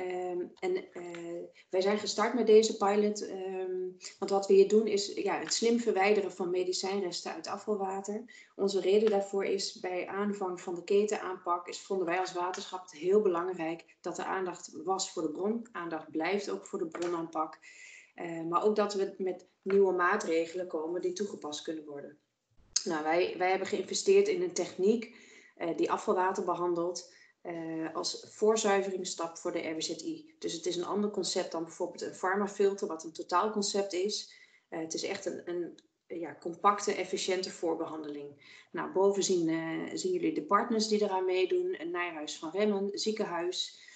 Um, en uh, wij zijn gestart met deze pilot, um, want wat we hier doen is ja, het slim verwijderen van medicijnresten uit afvalwater. Onze reden daarvoor is bij aanvang van de ketenaanpak, is, vonden wij als waterschap het heel belangrijk dat er aandacht was voor de bron. Aandacht blijft ook voor de bronaanpak. Uh, maar ook dat we met nieuwe maatregelen komen die toegepast kunnen worden. Nou, wij, wij hebben geïnvesteerd in een techniek uh, die afvalwater behandelt uh, als voorzuiveringsstap voor de RWZI. Dus het is een ander concept dan bijvoorbeeld een farmafilter, wat een totaalconcept is. Uh, het is echt een, een ja, compacte, efficiënte voorbehandeling. Nou, boven zien, uh, zien jullie de partners die eraan meedoen. Een Nijhuis van Remmen, ziekenhuis.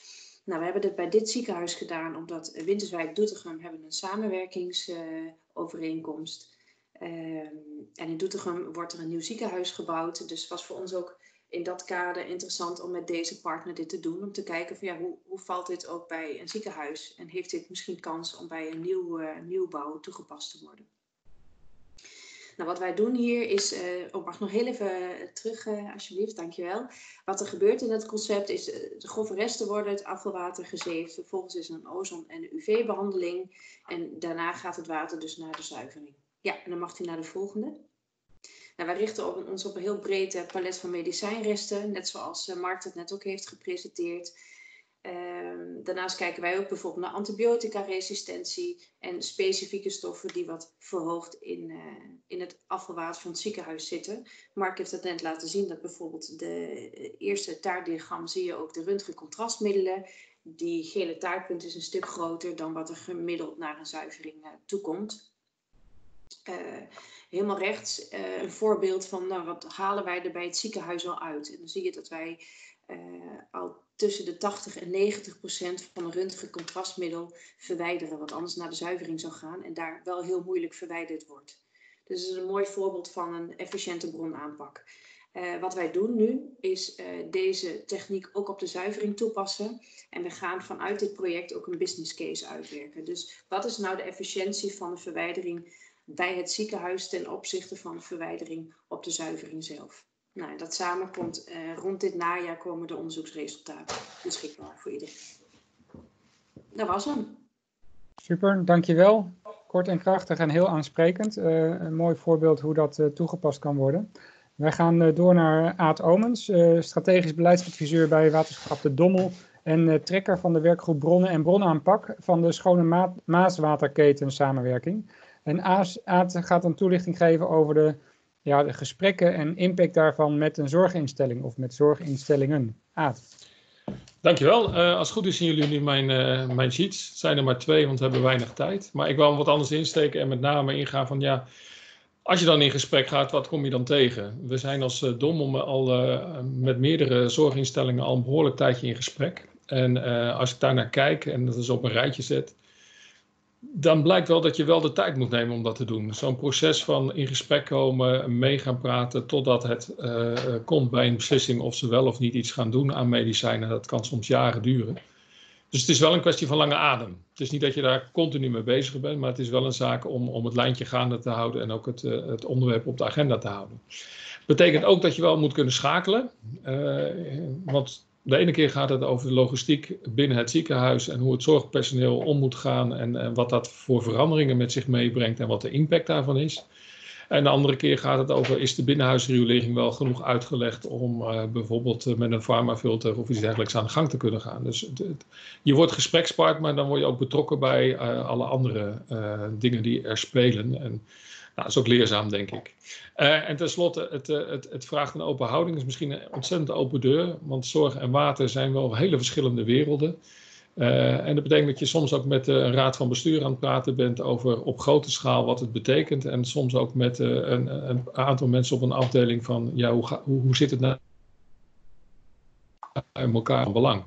Nou, we hebben dit bij dit ziekenhuis gedaan omdat Winterswijk Doetinchem hebben een samenwerkingsovereenkomst. Ehm, en in Doetinchem wordt er een nieuw ziekenhuis gebouwd. Dus was voor ons ook in dat kader interessant om met deze partner dit te doen. Om te kijken van ja, hoe, hoe valt dit ook bij een ziekenhuis? En heeft dit misschien kans om bij een nieuw, uh, nieuwbouw toegepast te worden? Nou, wat wij doen hier is, uh, oh, mag nog heel even terug, uh, alsjeblieft, dankjewel. Wat er gebeurt in het concept is, de grove resten worden het afvalwater gezeefd. Vervolgens is er een ozon- en UV-behandeling. En daarna gaat het water dus naar de zuivering. Ja, en dan mag u naar de volgende. Nou, wij richten ons op een heel breed eh, palet van medicijnresten, net zoals uh, Mark het net ook heeft gepresenteerd. Ehm, daarnaast kijken wij ook bijvoorbeeld naar antibiotica-resistentie en specifieke stoffen die wat verhoogd in, uh, in het afvalwater van het ziekenhuis zitten. Mark heeft het net laten zien dat bijvoorbeeld de eerste taartdiagram zie je ook de röntgencontrastmiddelen. Die gele taartpunt is een stuk groter dan wat er gemiddeld naar een zuivering toekomt. Uh, helemaal rechts uh, een voorbeeld van nou, wat halen wij er bij het ziekenhuis al uit. En dan zie je dat wij uh, al tussen de 80 en 90 procent van een röntgencontrastmiddel verwijderen, wat anders naar de zuivering zou gaan en daar wel heel moeilijk verwijderd wordt. Dus het is een mooi voorbeeld van een efficiënte bronaanpak. Uh, wat wij doen nu is deze techniek ook op de zuivering toepassen. En we gaan vanuit dit project ook een business case uitwerken. Dus wat is nou de efficiëntie van de verwijdering bij het ziekenhuis ten opzichte van verwijdering op de zuivering zelf. Nou, dat samenkomt uh, rond dit najaar komen de onderzoeksresultaten beschikbaar voor iedereen. Dat was hem. Super, dankjewel. Kort en krachtig en heel aansprekend. Uh, een mooi voorbeeld hoe dat uh, toegepast kan worden. Wij gaan door naar Aad Omens, strategisch beleidsadviseur bij Waterschap de Dommel en trekker van de werkgroep Bronnen en Bronaanpak van de Schone Ma Maaswaterketen samenwerking. En Aad gaat een toelichting geven over de, ja, de gesprekken en impact daarvan met een zorginstelling of met zorginstellingen. Aad. Dankjewel. Uh, als het goed is zien jullie nu mijn, uh, mijn sheets. Het zijn er maar twee, want we hebben weinig tijd. Maar ik wil hem wat anders insteken en met name ingaan van ja, als je dan in gesprek gaat, wat kom je dan tegen? We zijn als uh, al met meerdere zorginstellingen al een behoorlijk tijdje in gesprek. En als ik daar naar kijk en dat is op een rijtje zet, dan blijkt wel dat je wel de tijd moet nemen om dat te doen. Zo'n proces van in gesprek komen, mee gaan praten, totdat het uh, komt bij een beslissing of ze wel of niet iets gaan doen aan medicijnen, dat kan soms jaren duren. Dus het is wel een kwestie van lange adem. Het is niet dat je daar continu mee bezig bent, maar het is wel een zaak om, om het lijntje gaande te houden en ook het, uh, het onderwerp op de agenda te houden. Betekent ook dat je wel moet kunnen schakelen. want de ene keer gaat het over de logistiek binnen het ziekenhuis en hoe het zorgpersoneel om moet gaan en, en, wat dat voor veranderingen met zich meebrengt en wat de impact daarvan is. En de andere keer gaat het over, is de binnenhuisriolering wel genoeg uitgelegd om uh, bijvoorbeeld uh, met een farmafilter of iets dergelijks aan de gang te kunnen gaan. Dus je wordt gesprekspart, maar dan word je ook betrokken bij uh, alle andere dingen die er spelen. En dat is ook leerzaam, denk ik. Uh, en tenslotte, het, uh, het, het, vraagt een open houding. is misschien een ontzettend open deur. Want zorg en water zijn wel hele verschillende werelden. Uh, en dat betekent dat je soms ook met een raad van bestuur aan het praten bent over op grote schaal wat het betekent. En soms ook met een, een, aantal mensen op een afdeling van ja, hoe, hoe, hoe zit het nou in elkaar van belang.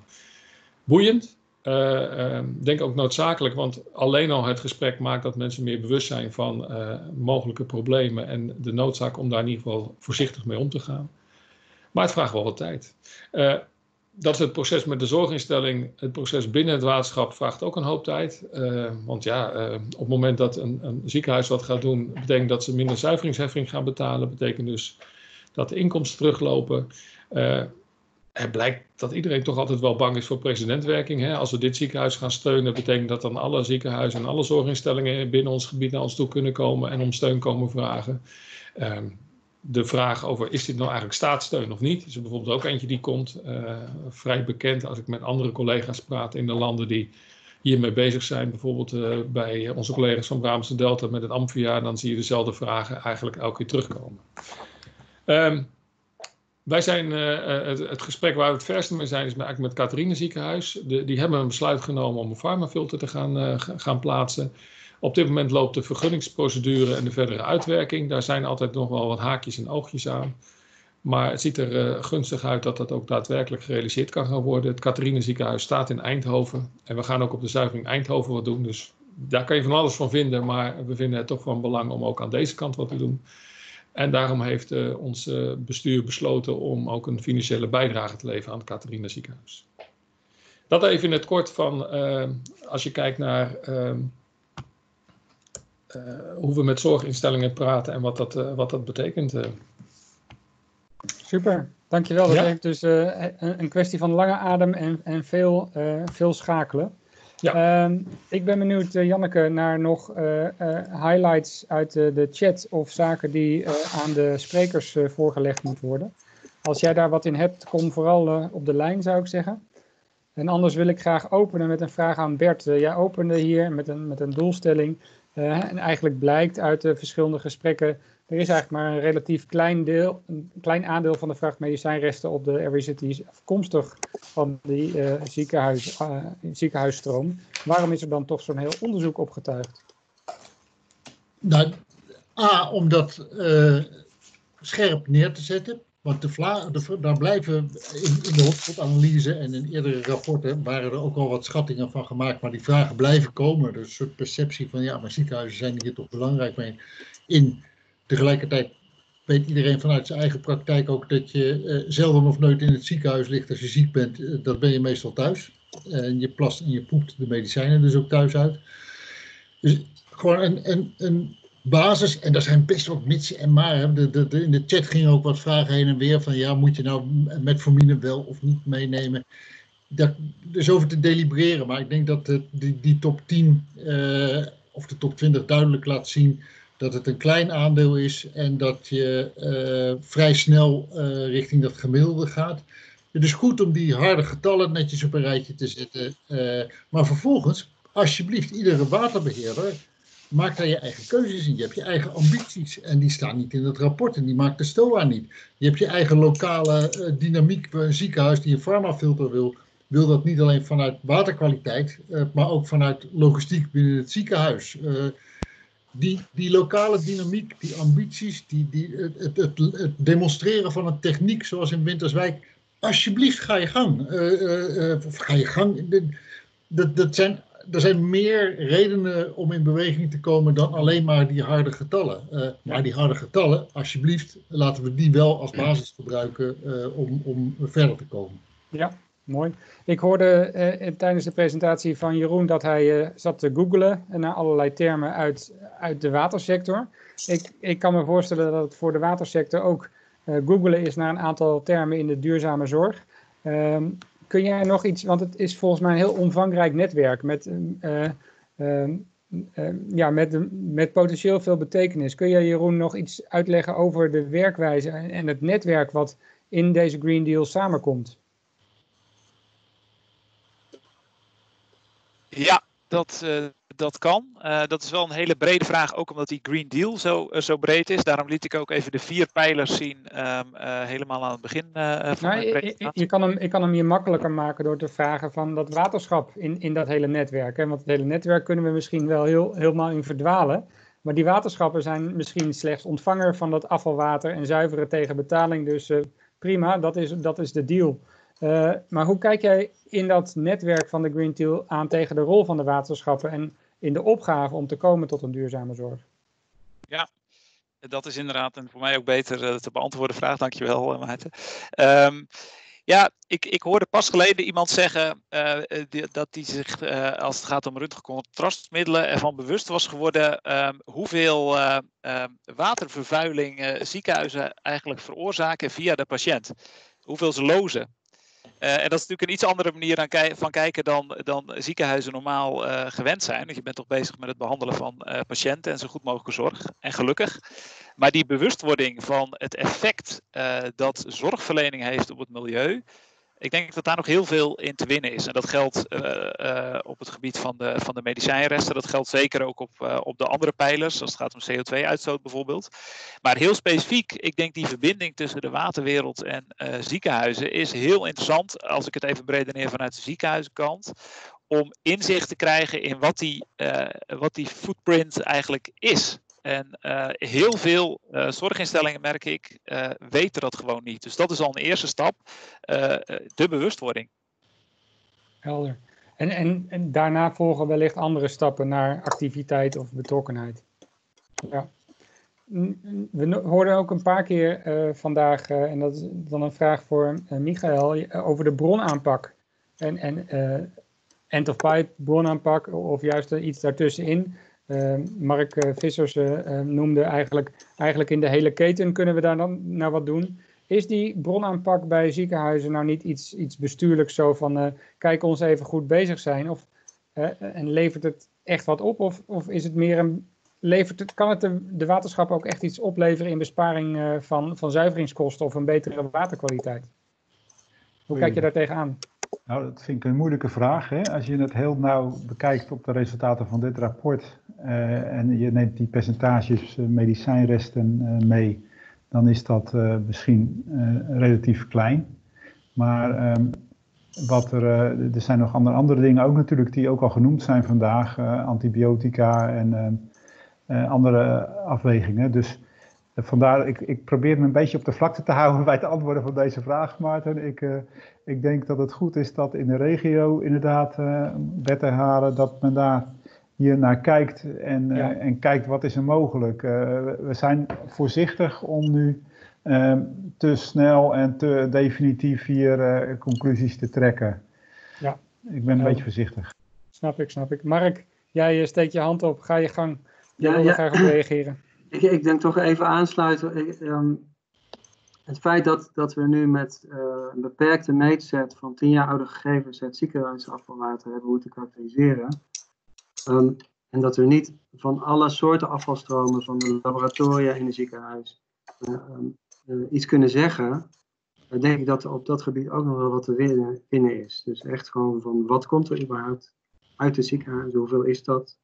Boeiend, uh, denk ook noodzakelijk, want alleen al het gesprek maakt dat mensen meer bewust zijn van uh, mogelijke problemen en de noodzaak om daar in ieder geval voorzichtig mee om te gaan. Maar het vraagt wel wat tijd. Uh, dat is het proces met de zorginstelling. Het proces binnen het waterschap vraagt ook een hoop tijd. want ja, op het moment dat een, een, ziekenhuis wat gaat doen, betekent dat ze minder zuiveringsheffing gaan betalen. Betekent dus dat de inkomsten teruglopen het blijkt dat iedereen toch altijd wel bang is voor precedentwerking. Hè? Als we dit ziekenhuis gaan steunen, betekent dat dan alle ziekenhuizen en alle zorginstellingen binnen ons gebied naar ons toe kunnen komen en om steun komen vragen. Um, de vraag over is dit nou eigenlijk staatssteun of niet, is er bijvoorbeeld ook eentje die komt. Uh, vrij bekend als ik met andere collega's praat in de landen die hiermee bezig zijn. Bijvoorbeeld uh, bij onze collega's van Brabantse Delta met het Amphia, dan zie je dezelfde vragen eigenlijk elke keer terugkomen. Um, wij zijn, uh, het, het, gesprek waar we het verste mee zijn, is eigenlijk met Catharine Ziekenhuis. Die hebben een besluit genomen om een farmafilter te gaan, uh, gaan plaatsen. Op dit moment loopt de vergunningsprocedure en de verdere uitwerking. Daar zijn altijd nog wel wat haakjes en oogjes aan. Maar het ziet er gunstig uit dat dat ook daadwerkelijk gerealiseerd kan gaan worden. Het Catharine Ziekenhuis staat in Eindhoven. En we gaan ook op de zuivering Eindhoven wat doen. Dus daar kan je van alles van vinden. Maar we vinden het toch van belang om ook aan deze kant wat te doen. En daarom heeft uh, ons uh, bestuur besloten om ook een financiële bijdrage te leveren aan het Catharina ziekenhuis. Dat even in het kort van, uh, als je kijkt naar ehm, hoe we met zorginstellingen praten en wat dat, wat dat betekent. Super, dankjewel. Dat ja? is dus een, een, kwestie van lange adem en, en veel, veel schakelen. Ja. Um, ik ben benieuwd, uh, Janneke, naar nog uh, uh, highlights uit de chat of zaken die aan de sprekers voorgelegd moeten worden. Als jij daar wat in hebt, kom vooral op de lijn, zou ik zeggen. En anders wil ik graag openen met een vraag aan Bert. jij opende hier met een, met een doelstelling. en eigenlijk blijkt uit de verschillende gesprekken er is eigenlijk maar een relatief klein, deel, een klein aandeel van de vraag medicijnresten op de RWZT afkomstig van die uh, ziekenhuis, uh, ziekenhuisstroom. Waarom is er dan toch zo'n heel onderzoek opgetuigd? Nou, A, om dat uh, scherp neer te zetten. Want de daar blijven in, in de hotspot-analyse en in eerdere rapporten waren er ook al wat schattingen van gemaakt, maar die vragen blijven komen. Dus een soort perceptie van ja, maar ziekenhuizen zijn hier toch belangrijk mee. In Tegelijkertijd weet iedereen vanuit zijn eigen praktijk ook dat je uh, zelden of nooit in het ziekenhuis ligt als je ziek bent. Uh, dat ben je meestal thuis. En je plast en je poept de medicijnen dus ook thuis uit. Dus gewoon een, een, een basis, en daar zijn best wat mitsen en maar. De, de, in de chat gingen ook wat vragen heen en weer van ja, moet je nou metformine wel of niet meenemen? Dat, dus over te delibereren, maar ik denk dat de, die, die top 10 uh, of de top 20 duidelijk laat zien dat het een klein aandeel is en dat je uh, vrij snel uh, richting dat gemiddelde gaat. Het is goed om die harde getallen netjes op een rijtje te zetten. Uh, maar vervolgens, alsjeblieft, iedere waterbeheerder maakt daar je eigen keuzes in. Je hebt je eigen ambities en die staan niet in het rapport en die maakt de STOA niet. Je hebt je eigen lokale dynamiek. Een ziekenhuis die een farmafilter wil, wil dat niet alleen vanuit waterkwaliteit, maar ook vanuit logistiek binnen het ziekenhuis die, die lokale dynamiek, die ambities, die, die, het, het, demonstreren van een techniek zoals in Winterswijk, alsjeblieft ga je gang. Uh, uh, ga je gang. Dat, dat zijn er zijn meer redenen om in beweging te komen dan alleen maar die harde getallen. Maar die harde getallen, alsjeblieft, laten we die wel als basis gebruiken om, om verder te komen. Ja, mooi. Ik hoorde uh, tijdens de presentatie van Jeroen dat hij zat te googlen naar allerlei termen uit, uit de watersector. Ik, ik kan me voorstellen dat het voor de watersector ook googelen is naar een aantal termen in de duurzame zorg. Ehm, kun jij nog iets, want het is volgens mij een heel omvangrijk netwerk met, uh, uh, ja, met, met potentieel veel betekenis. Kun jij Jeroen nog iets uitleggen over de werkwijze en het netwerk wat in deze Green Deal samenkomt? Ja, dat, uh, dat kan. Uh, dat is wel een hele brede vraag, ook omdat die Green Deal zo, uh, zo breed is. Daarom liet ik ook even de vier pijlers zien, um, helemaal aan het begin van nou, je, je kan hem, Ik kan hem je makkelijker maken door te vragen van dat waterschap in, in dat hele netwerk. Hè? Want het hele netwerk kunnen we misschien wel heel, helemaal in verdwalen. Maar die waterschappen zijn misschien slechts ontvanger van dat afvalwater en zuiveren tegen betaling. Dus prima, dat is, dat is de deal. Uh, maar hoe kijk jij in dat netwerk van de Green Deal aan tegen de rol van de waterschappen en in de opgave om te komen tot een duurzame zorg? Ja, dat is inderdaad en voor mij ook beter uh, te beantwoorden vraag. Dankjewel, uh, Maarten. Um, ja, ik, ik hoorde pas geleden iemand zeggen uh, die, dat hij zich, als het gaat om röntgencontrastmiddelen, ervan bewust was geworden um, hoeveel um, watervervuiling ziekenhuizen eigenlijk veroorzaken via de patiënt. Hoeveel ze lozen. Uh, en dat is natuurlijk een iets andere manier van kijken dan, dan ziekenhuizen normaal uh, gewend zijn. Want je bent toch bezig met het behandelen van uh, patiënten en zo goed mogelijke zorg. En gelukkig. Maar die bewustwording van het effect dat zorgverlening heeft op het milieu. Ik denk dat daar nog heel veel in te winnen is. En dat geldt uh, uh, op het gebied van de, van de medicijnresten. Dat geldt zeker ook op, uh, op de andere pijlers, als het gaat om CO2-uitstoot bijvoorbeeld. Maar heel specifiek, ik denk die verbinding tussen de waterwereld en ziekenhuizen is heel interessant. Als ik het even breder neer vanuit de ziekenhuizenkant. Om inzicht te krijgen in wat die, wat die footprint eigenlijk is. En uh, heel veel uh, zorginstellingen, merk ik, uh, weten dat gewoon niet. Dus dat is al een eerste stap, de bewustwording. Helder. En, en, en daarna volgen wellicht andere stappen naar activiteit of betrokkenheid. Ja. We hoorden ook een paar keer vandaag, en dat is dan een vraag voor Michael, over de bronaanpak. En, en end-of-pipe bronaanpak, of juist iets daartussenin. Uh, Mark uh, Vissers uh, noemde eigenlijk, eigenlijk in de hele keten kunnen we daar dan naar wat doen. Is die bronaanpak bij ziekenhuizen nou niet iets, iets bestuurlijks zo van kijk ons even goed bezig zijn? Of, en levert het echt wat op? Of, of is het meer een, levert het, kan het de, de waterschap ook echt iets opleveren in besparing van, van zuiveringskosten of een betere waterkwaliteit? Hoe kijk je daar tegenaan? Nou, dat vind ik een moeilijke vraag. Hè? Als je het heel nauw bekijkt op de resultaten van dit rapport uh, en je neemt die percentages uh, medicijnresten uh, mee, dan is dat misschien relatief klein. Maar um, wat er, er zijn nog andere, andere dingen ook natuurlijk die ook al genoemd zijn vandaag, antibiotica en andere afwegingen. Dus vandaar, ik, ik probeer me een beetje op de vlakte te houden bij het antwoorden van deze vraag, Maarten. Ik, uh, ik denk dat het goed is dat in de regio inderdaad uh, wetten halen, dat men daar hier naar kijkt en, uh, ja. en kijkt wat is er mogelijk. we zijn voorzichtig om nu te snel en te definitief hier conclusies te trekken. Ja. Ik ben een beetje voorzichtig. Snap ik, snap ik. Mark, jij steekt je hand op, ga je gang. Jij ja, wil ja. graag op reageren. Ik, ik denk toch even aansluiten. Um, het feit dat, dat we nu met uh, een beperkte meetset van 10 jaar oude gegevens het ziekenhuisafvalwater hebben moeten karakteriseren. Um, en dat we niet van alle soorten afvalstromen van de laboratoria in het ziekenhuis uh, um, uh, iets kunnen zeggen. Dan denk ik dat er op dat gebied ook nog wel wat te winnen, winnen is. Dus echt gewoon van wat komt er überhaupt uit het ziekenhuis? Hoeveel is dat?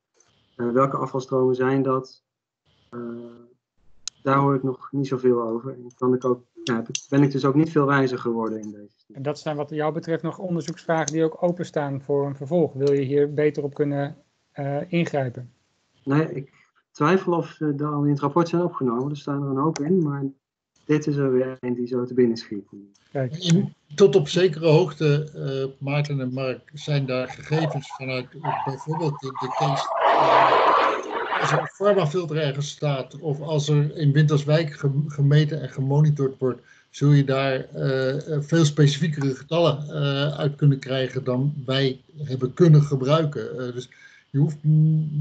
welke afvalstromen zijn dat? Uh, daar hoor ik nog niet zoveel over. En kan ik ook, ja, ben ik dus ook niet veel wijzer geworden in deze studie. En dat zijn wat jou betreft nog onderzoeksvragen die ook openstaan voor een vervolg. Wil je hier beter op kunnen uh, ingrijpen? Nee, ik twijfel of ze al in het rapport zijn opgenomen. Er staan er een hoop in, maar dit is er weer een die zo te binnen schiet. Kijk, In- tot op zekere hoogte, eh, Maarten en Mark, zijn daar gegevens vanuit eh, bijvoorbeeld de, de case. eh, als er een farmafilter ergens staat, of als er in Winterswijk gem- gemeten en gemonitord wordt, zul je daar eh, eh, veel specifiekere getallen eh, uit kunnen krijgen dan wij hebben kunnen gebruiken. Dus je hoeft,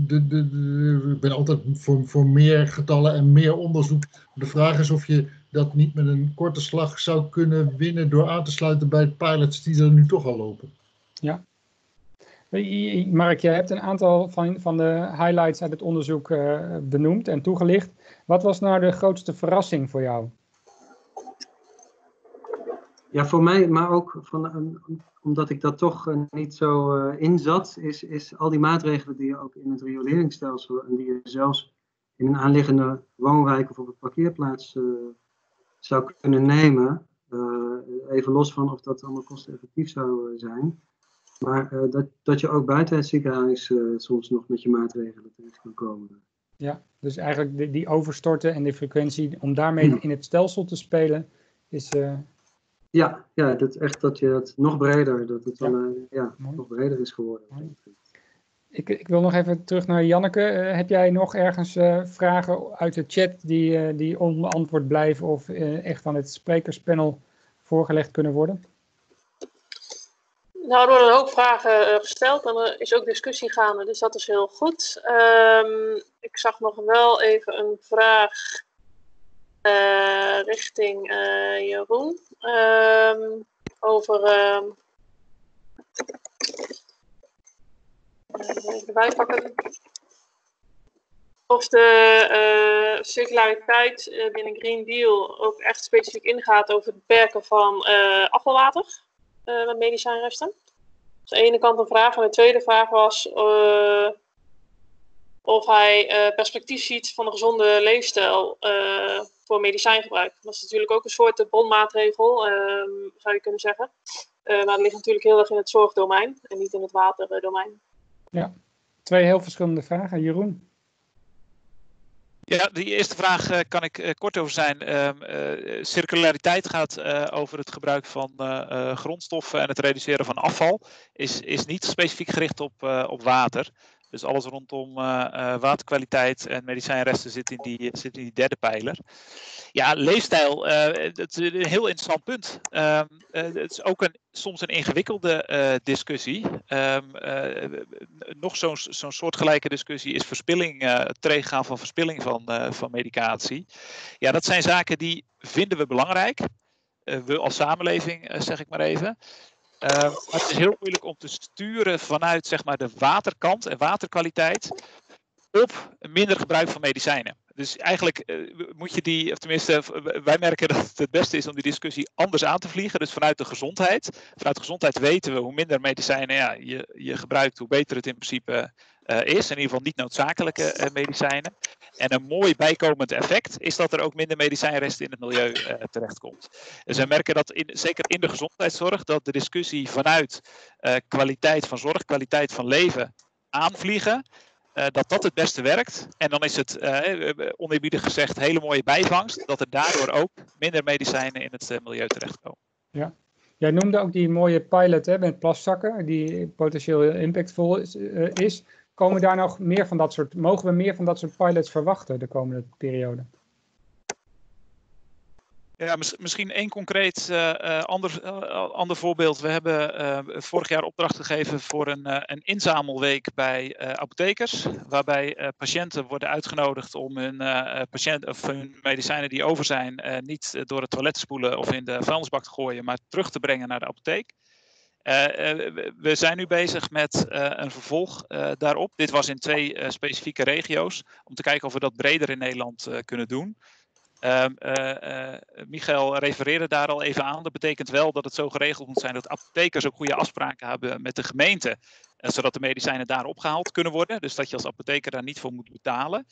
de, de, ik ben altijd voor, voor meer getallen en meer onderzoek. De vraag is of je dat niet met een korte slag zou kunnen winnen door aan te sluiten bij de pilots die er nu toch al lopen. Eh, Mark, jij hebt een aantal van, van de highlights uit het onderzoek eh, benoemd en toegelicht. Wat was nou de grootste verrassing voor jou? Ja, voor mij, maar ook van, eh, omdat ik dat toch eh, niet zo eh, inzat, is, is al die maatregelen die je ook in het rioleringsstelsel en die je zelfs in een aanliggende woonwijk of op een parkeerplaats zou kunnen nemen. even los van of dat allemaal kosteneffectief zou zijn. Maar eh, dat, dat je ook buiten het ziekenhuis eh, soms nog met je maatregelen terecht kan komen. Ja, dus eigenlijk die, die overstorten en die frequentie, om daarmee in het stelsel te spelen, is... eh, Ja, ja dat echt dat je het nog breder, dat het Ja. dan ja, Mooi. nog breder is geworden. Mooi. Ik, ik wil nog even terug naar Janneke. Heb jij nog ergens vragen uit de chat die, die onbeantwoord blijven of echt aan het sprekerspanel voorgelegd kunnen worden? Nou, er worden hoop vragen eh, gesteld en er is ook discussie gaande, dus dat is heel goed. Ehm, ik zag nog wel even een vraag eh, richting eh, Jeroen ehm, over. ehm, even erbij. Of de circulariteit binnen Green Deal ook echt specifiek ingaat over het beperken van afvalwater eh, met medicijnresten. Dus aan de ene kant een vraag. En de tweede vraag was eh, of hij eh, perspectief ziet van een gezonde leefstijl voor medicijngebruik. Dat is natuurlijk ook een soort bronmaatregel, ehm, zou je kunnen zeggen. Maar dat ligt natuurlijk heel erg in het zorgdomein en niet in het waterdomein. Twee heel verschillende vragen. Jeroen? Ja, die eerste vraag eh, kan ik eh, kort over zijn. Eh, circulariteit gaat over het gebruik van grondstoffen en het reduceren van afval. Is, is niet specifiek gericht op, op water. Dus alles rondom eh, eh, waterkwaliteit en medicijnresten zit in die, zit in die derde pijler. Ja, leefstijl, eh, dat is een heel interessant punt. Ehm, eh, het is ook een, soms een ingewikkelde eh, discussie. Ehm, eh, nog zo'n zo'n soortgelijke discussie is verspilling, eh, het tegengaan van verspilling van, eh, van medicatie. Ja, dat zijn zaken die vinden we belangrijk. Eh, we als samenleving, eh, zeg ik maar even. Eh, maar het is heel moeilijk om te sturen vanuit zeg maar, de waterkant en waterkwaliteit op minder gebruik van medicijnen. Dus eigenlijk eh, moet je die, of tenminste, wij merken dat het het beste is om die discussie anders aan te vliegen. Dus vanuit de gezondheid. Vanuit de gezondheid weten we hoe minder medicijnen ja, je, je gebruikt, hoe beter het in principe is. In ieder geval niet noodzakelijke eh, medicijnen. En een mooi bijkomend effect is dat er ook minder medicijnresten in het milieu eh, terechtkomt. Dus wij merken dat in, zeker in de gezondheidszorg dat de discussie vanuit eh, kwaliteit van zorg, kwaliteit van leven aanvliegen. eh, dat dat het beste werkt. En dan is het, eh, oneerbiedig gezegd, hele mooie bijvangst. Dat er daardoor ook minder medicijnen in het eh, milieu terechtkomen. Jij noemde ook die mooie pilot hè, met plaszakken, die potentieel impactvol is, eh, is. Komen daar nog meer van dat soort, mogen we meer van dat soort pilots verwachten de komende periode? Ja, mis- misschien één concreet eh, eh, ander, eh, ander voorbeeld. We hebben vorig jaar opdracht gegeven voor een, een inzamelweek bij apothekers. Waarbij patiënten worden uitgenodigd om hun, patiënt, of hun medicijnen die over zijn, niet door het toilet te spoelen of in de vuilnisbak te gooien, maar terug te brengen naar de apotheek. Eh, eh, we- zijn nu bezig met eh, een vervolg daarop. Dit was in twee specifieke regio's. Om te kijken of we dat breder in Nederland kunnen doen. Eh, Michael refereerde daar al even aan. Dat betekent wel dat het zo geregeld moet zijn dat apothekers ook goede afspraken hebben met de gemeente. zodat de medicijnen daar opgehaald kunnen worden. Dus dat je als apotheker daar niet voor moet betalen.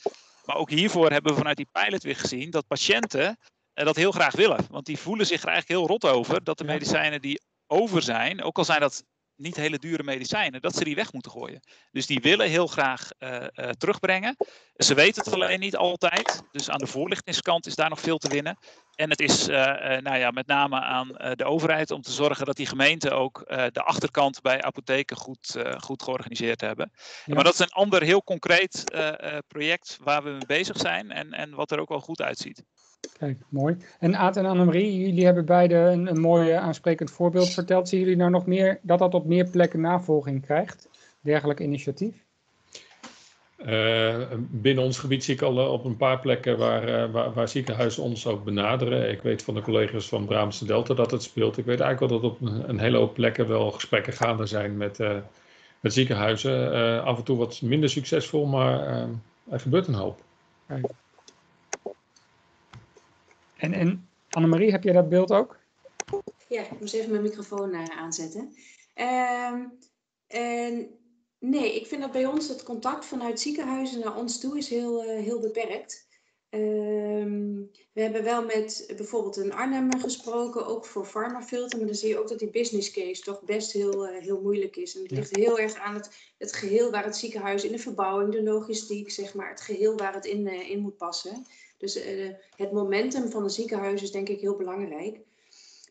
Maar ook hiervoor hebben we vanuit die pilot weer gezien dat patiënten dat heel graag willen. Want die voelen zich er eigenlijk heel rot over dat de medicijnen die over zijn, ook al zijn dat niet hele dure medicijnen, dat ze die weg moeten gooien. Dus die willen heel graag eh, eh, terugbrengen. Ze weten het alleen niet altijd. Dus aan de voorlichtingskant is daar nog veel te winnen. en het is nou ja, met name aan de overheid om te zorgen dat die gemeenten ook de achterkant bij apotheken goed, goed georganiseerd hebben. Maar dat is een ander heel concreet project waar we mee bezig zijn en, en wat er ook wel goed uitziet. Kijk, mooi. En Aad en Annemarie, jullie hebben beide een, een mooi aansprekend voorbeeld verteld. Zien jullie nou nog meer dat dat op meer plekken navolging krijgt? Dergelijk initiatief? Uh, binnen ons gebied zie ik al op een paar plekken waar, uh, waar, waar, ziekenhuizen ons ook benaderen. Ik weet van de collega's van Brabantse Delta dat het speelt. Ik weet eigenlijk wel dat op een, een hele hoop plekken wel gesprekken gaande zijn met, met ziekenhuizen. af en toe wat minder succesvol, maar er gebeurt een hoop. Kijk. En, en Annemarie, heb jij dat beeld ook? Ja, ik moest even mijn microfoon uh, aanzetten. Uh, en nee, ik vind dat bij ons het contact vanuit ziekenhuizen naar ons toe is heel, uh, heel beperkt. Ehm, we hebben wel met bijvoorbeeld een Arnhem gesproken, ook voor Pharmafilter. Maar dan zie je ook dat die business case toch best heel, uh, heel moeilijk is. En het ligt heel erg aan het, het geheel waar het ziekenhuis in de verbouwing, de logistiek, zeg maar, het geheel waar het in, in moet passen. Dus uh, het momentum van een ziekenhuis is denk ik heel belangrijk.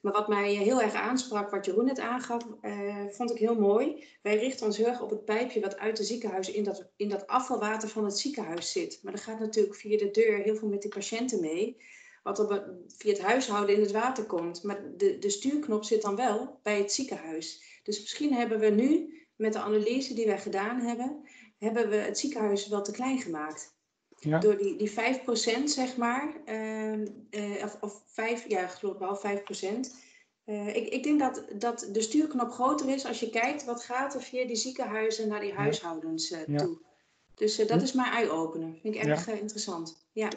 Maar wat mij heel erg aansprak, wat Jeroen net aangaf, uh, vond ik heel mooi. Wij richten ons heel erg op het pijpje wat uit de ziekenhuis in dat, in dat afvalwater van het ziekenhuis zit. Maar er gaat natuurlijk via de deur heel veel met die patiënten mee. Wat er via het huishouden in het water komt. Maar de, de stuurknop zit dan wel bij het ziekenhuis. Dus misschien hebben we nu, met de analyse die wij gedaan hebben, hebben we het ziekenhuis wel te klein gemaakt. Ja. Door die, die 5% zeg maar, uh, uh, of, of 5, ja, geloof wel 5%. Uh, ik, ik denk dat, dat de stuurknop groter is als je kijkt wat gaat er via die ziekenhuizen naar die huishoudens ja. toe. Dus dat is mijn eye-opener. Vind ik erg interessant. Ja.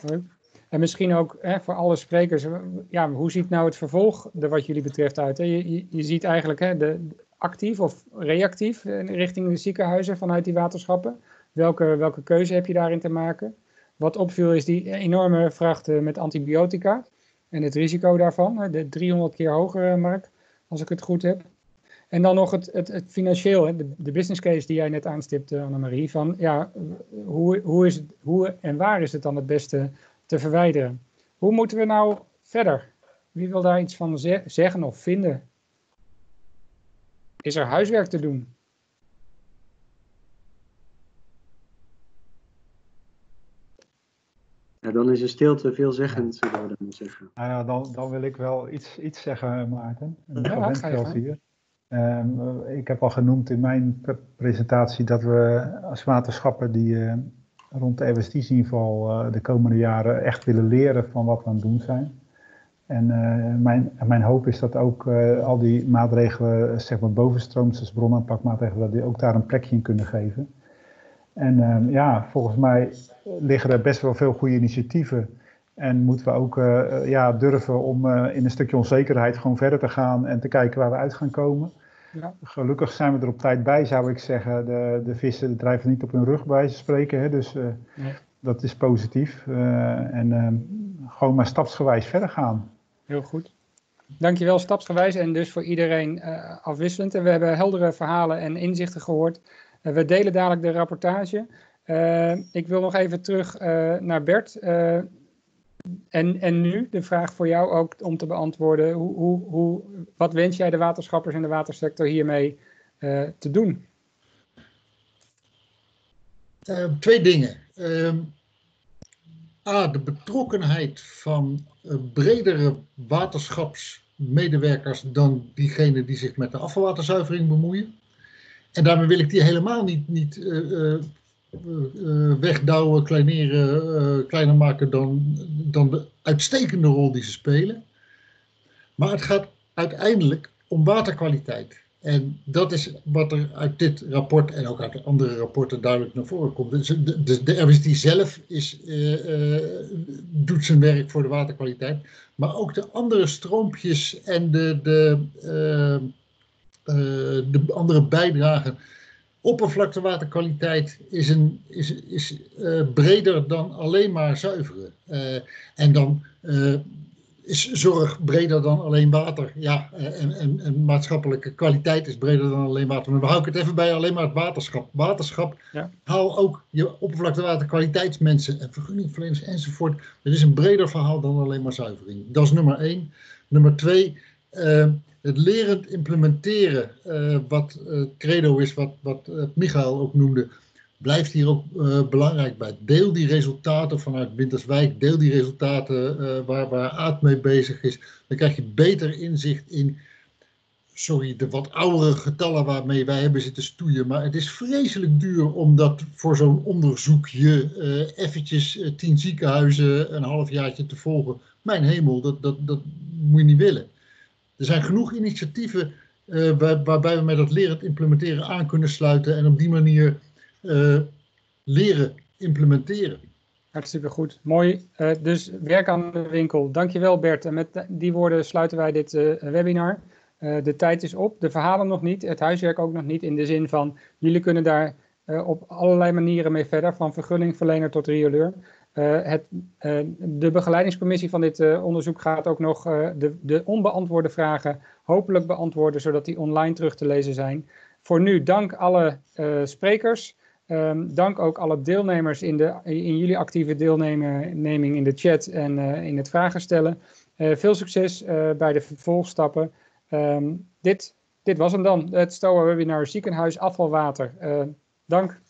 En misschien ook hè, voor alle sprekers, ja, hoe ziet nou het vervolg er wat jullie betreft uit? Hè? Je, je, je, ziet eigenlijk hè, de, actief of reactief richting de ziekenhuizen vanuit die waterschappen. Welke, welke keuze heb je daarin te maken? Wat opviel is die enorme vracht met antibiotica en het risico daarvan, de 300 keer hogere markt, als ik het goed heb. En dan nog het, het, financieel, de, de, business case die jij net aanstipte, Annemarie, van ja, hoe, hoe, is het, hoe en waar is het dan het beste te verwijderen? Hoe moeten we nou verder? Wie wil daar iets van zeggen of vinden? Is er huiswerk te doen? Ja, dan is een stilte veelzeggend, zou ik dan zeggen. Nou ja, dan, dan wil ik wel iets, iets zeggen, Maarten. Ja, ga hier. Um, ik heb al genoemd in mijn presentatie dat we als waterschappen die uh, rond de RWST-inval uh, de komende jaren echt willen leren van wat we aan het doen zijn. En uh, mijn, mijn hoop is dat ook al die maatregelen, zeg maar bovenstroomse bronaanpakmaatregelen, dat die ook daar een plekje in kunnen geven. En ehm, ja, volgens mij liggen er best wel veel goede initiatieven. En moeten we ook uh, ja, durven om uh, in een stukje onzekerheid gewoon verder te gaan en te kijken waar we uit gaan komen. Ja. Gelukkig zijn we er op tijd bij, zou ik zeggen. De, de vissen drijven niet op hun rug bij ze spreken. Hè? Dus uh, nee. dat is positief. en ehm, gewoon maar stapsgewijs verder gaan. Heel goed. Dankjewel, stapsgewijs en dus voor iedereen afwisselend. En we hebben heldere verhalen en inzichten gehoord. We delen dadelijk de rapportage. Uh, ik wil nog even terug uh, naar Bert. Uh, en, en nu de vraag voor jou ook om te beantwoorden. Hoe, hoe, hoe, wat wens jij de waterschappers en de watersector hiermee te doen? twee dingen. Ehm, A, de betrokkenheid van bredere waterschapsmedewerkers dan diegenen die zich met de afvalwaterzuivering bemoeien. En daarmee wil ik die helemaal niet, niet uh, wegdouwen, kleineren, kleiner maken dan, dan de uitstekende rol die ze spelen. Maar het gaat uiteindelijk om waterkwaliteit. En dat is wat er uit dit rapport en ook uit de andere rapporten duidelijk naar voren komt. Dus de, de, de RWSD zelf is, doet zijn werk voor de waterkwaliteit. Maar ook de andere stroompjes en de, de, de andere bijdragen oppervlaktewaterkwaliteit is, een, is, is uh, breder dan alleen maar zuiveren. Uh, en dan is zorg breder dan alleen water. Ja, en, en, en, maatschappelijke kwaliteit is breder dan alleen water. Maar we houden het even bij alleen maar het waterschap. Waterschap, ja. haal ook je oppervlaktewater kwaliteitsmensen en vergunningverleners enzovoort. Het is een breder verhaal dan alleen maar zuivering. Dat is nummer één. Nummer twee, uh, het lerend implementeren, uh, wat uh, credo is, wat, wat Michael ook noemde blijft hier ook belangrijk bij. Deel die resultaten vanuit Winterswijk, deel die resultaten waar, waar Aad mee bezig is. Dan krijg je beter inzicht in, sorry, de wat oudere getallen waarmee wij hebben zitten stoeien. Maar het is vreselijk duur om dat voor zo'n onderzoekje uh, eventjes tien ziekenhuizen een halfjaartje te volgen. Mijn hemel, dat, dat, dat moet je niet willen. Er zijn genoeg initiatieven waar, waarbij we met dat lerend implementeren aan kunnen sluiten en op die manier uh, leren implementeren. Hartstikke goed. Mooi. Uh, dus werk aan de winkel. Dankjewel Bert. En met die woorden sluiten wij dit webinar. de tijd is op. De verhalen nog niet. Het huiswerk ook nog niet. In de zin van, jullie kunnen daar op allerlei manieren mee verder. Van vergunningverlener tot rioleur. Het, de begeleidingscommissie van dit onderzoek gaat ook nog de, de onbeantwoorde vragen hopelijk beantwoorden. Zodat die online terug te lezen zijn. Voor nu dank alle sprekers. Um, dank ook alle deelnemers in, de, in jullie actieve deelneming in de chat en in het vragen stellen. Veel succes bij de vervolgstappen. Um, dit, dit was hem dan, het STOA webinar ziekenhuis afvalwater. dank.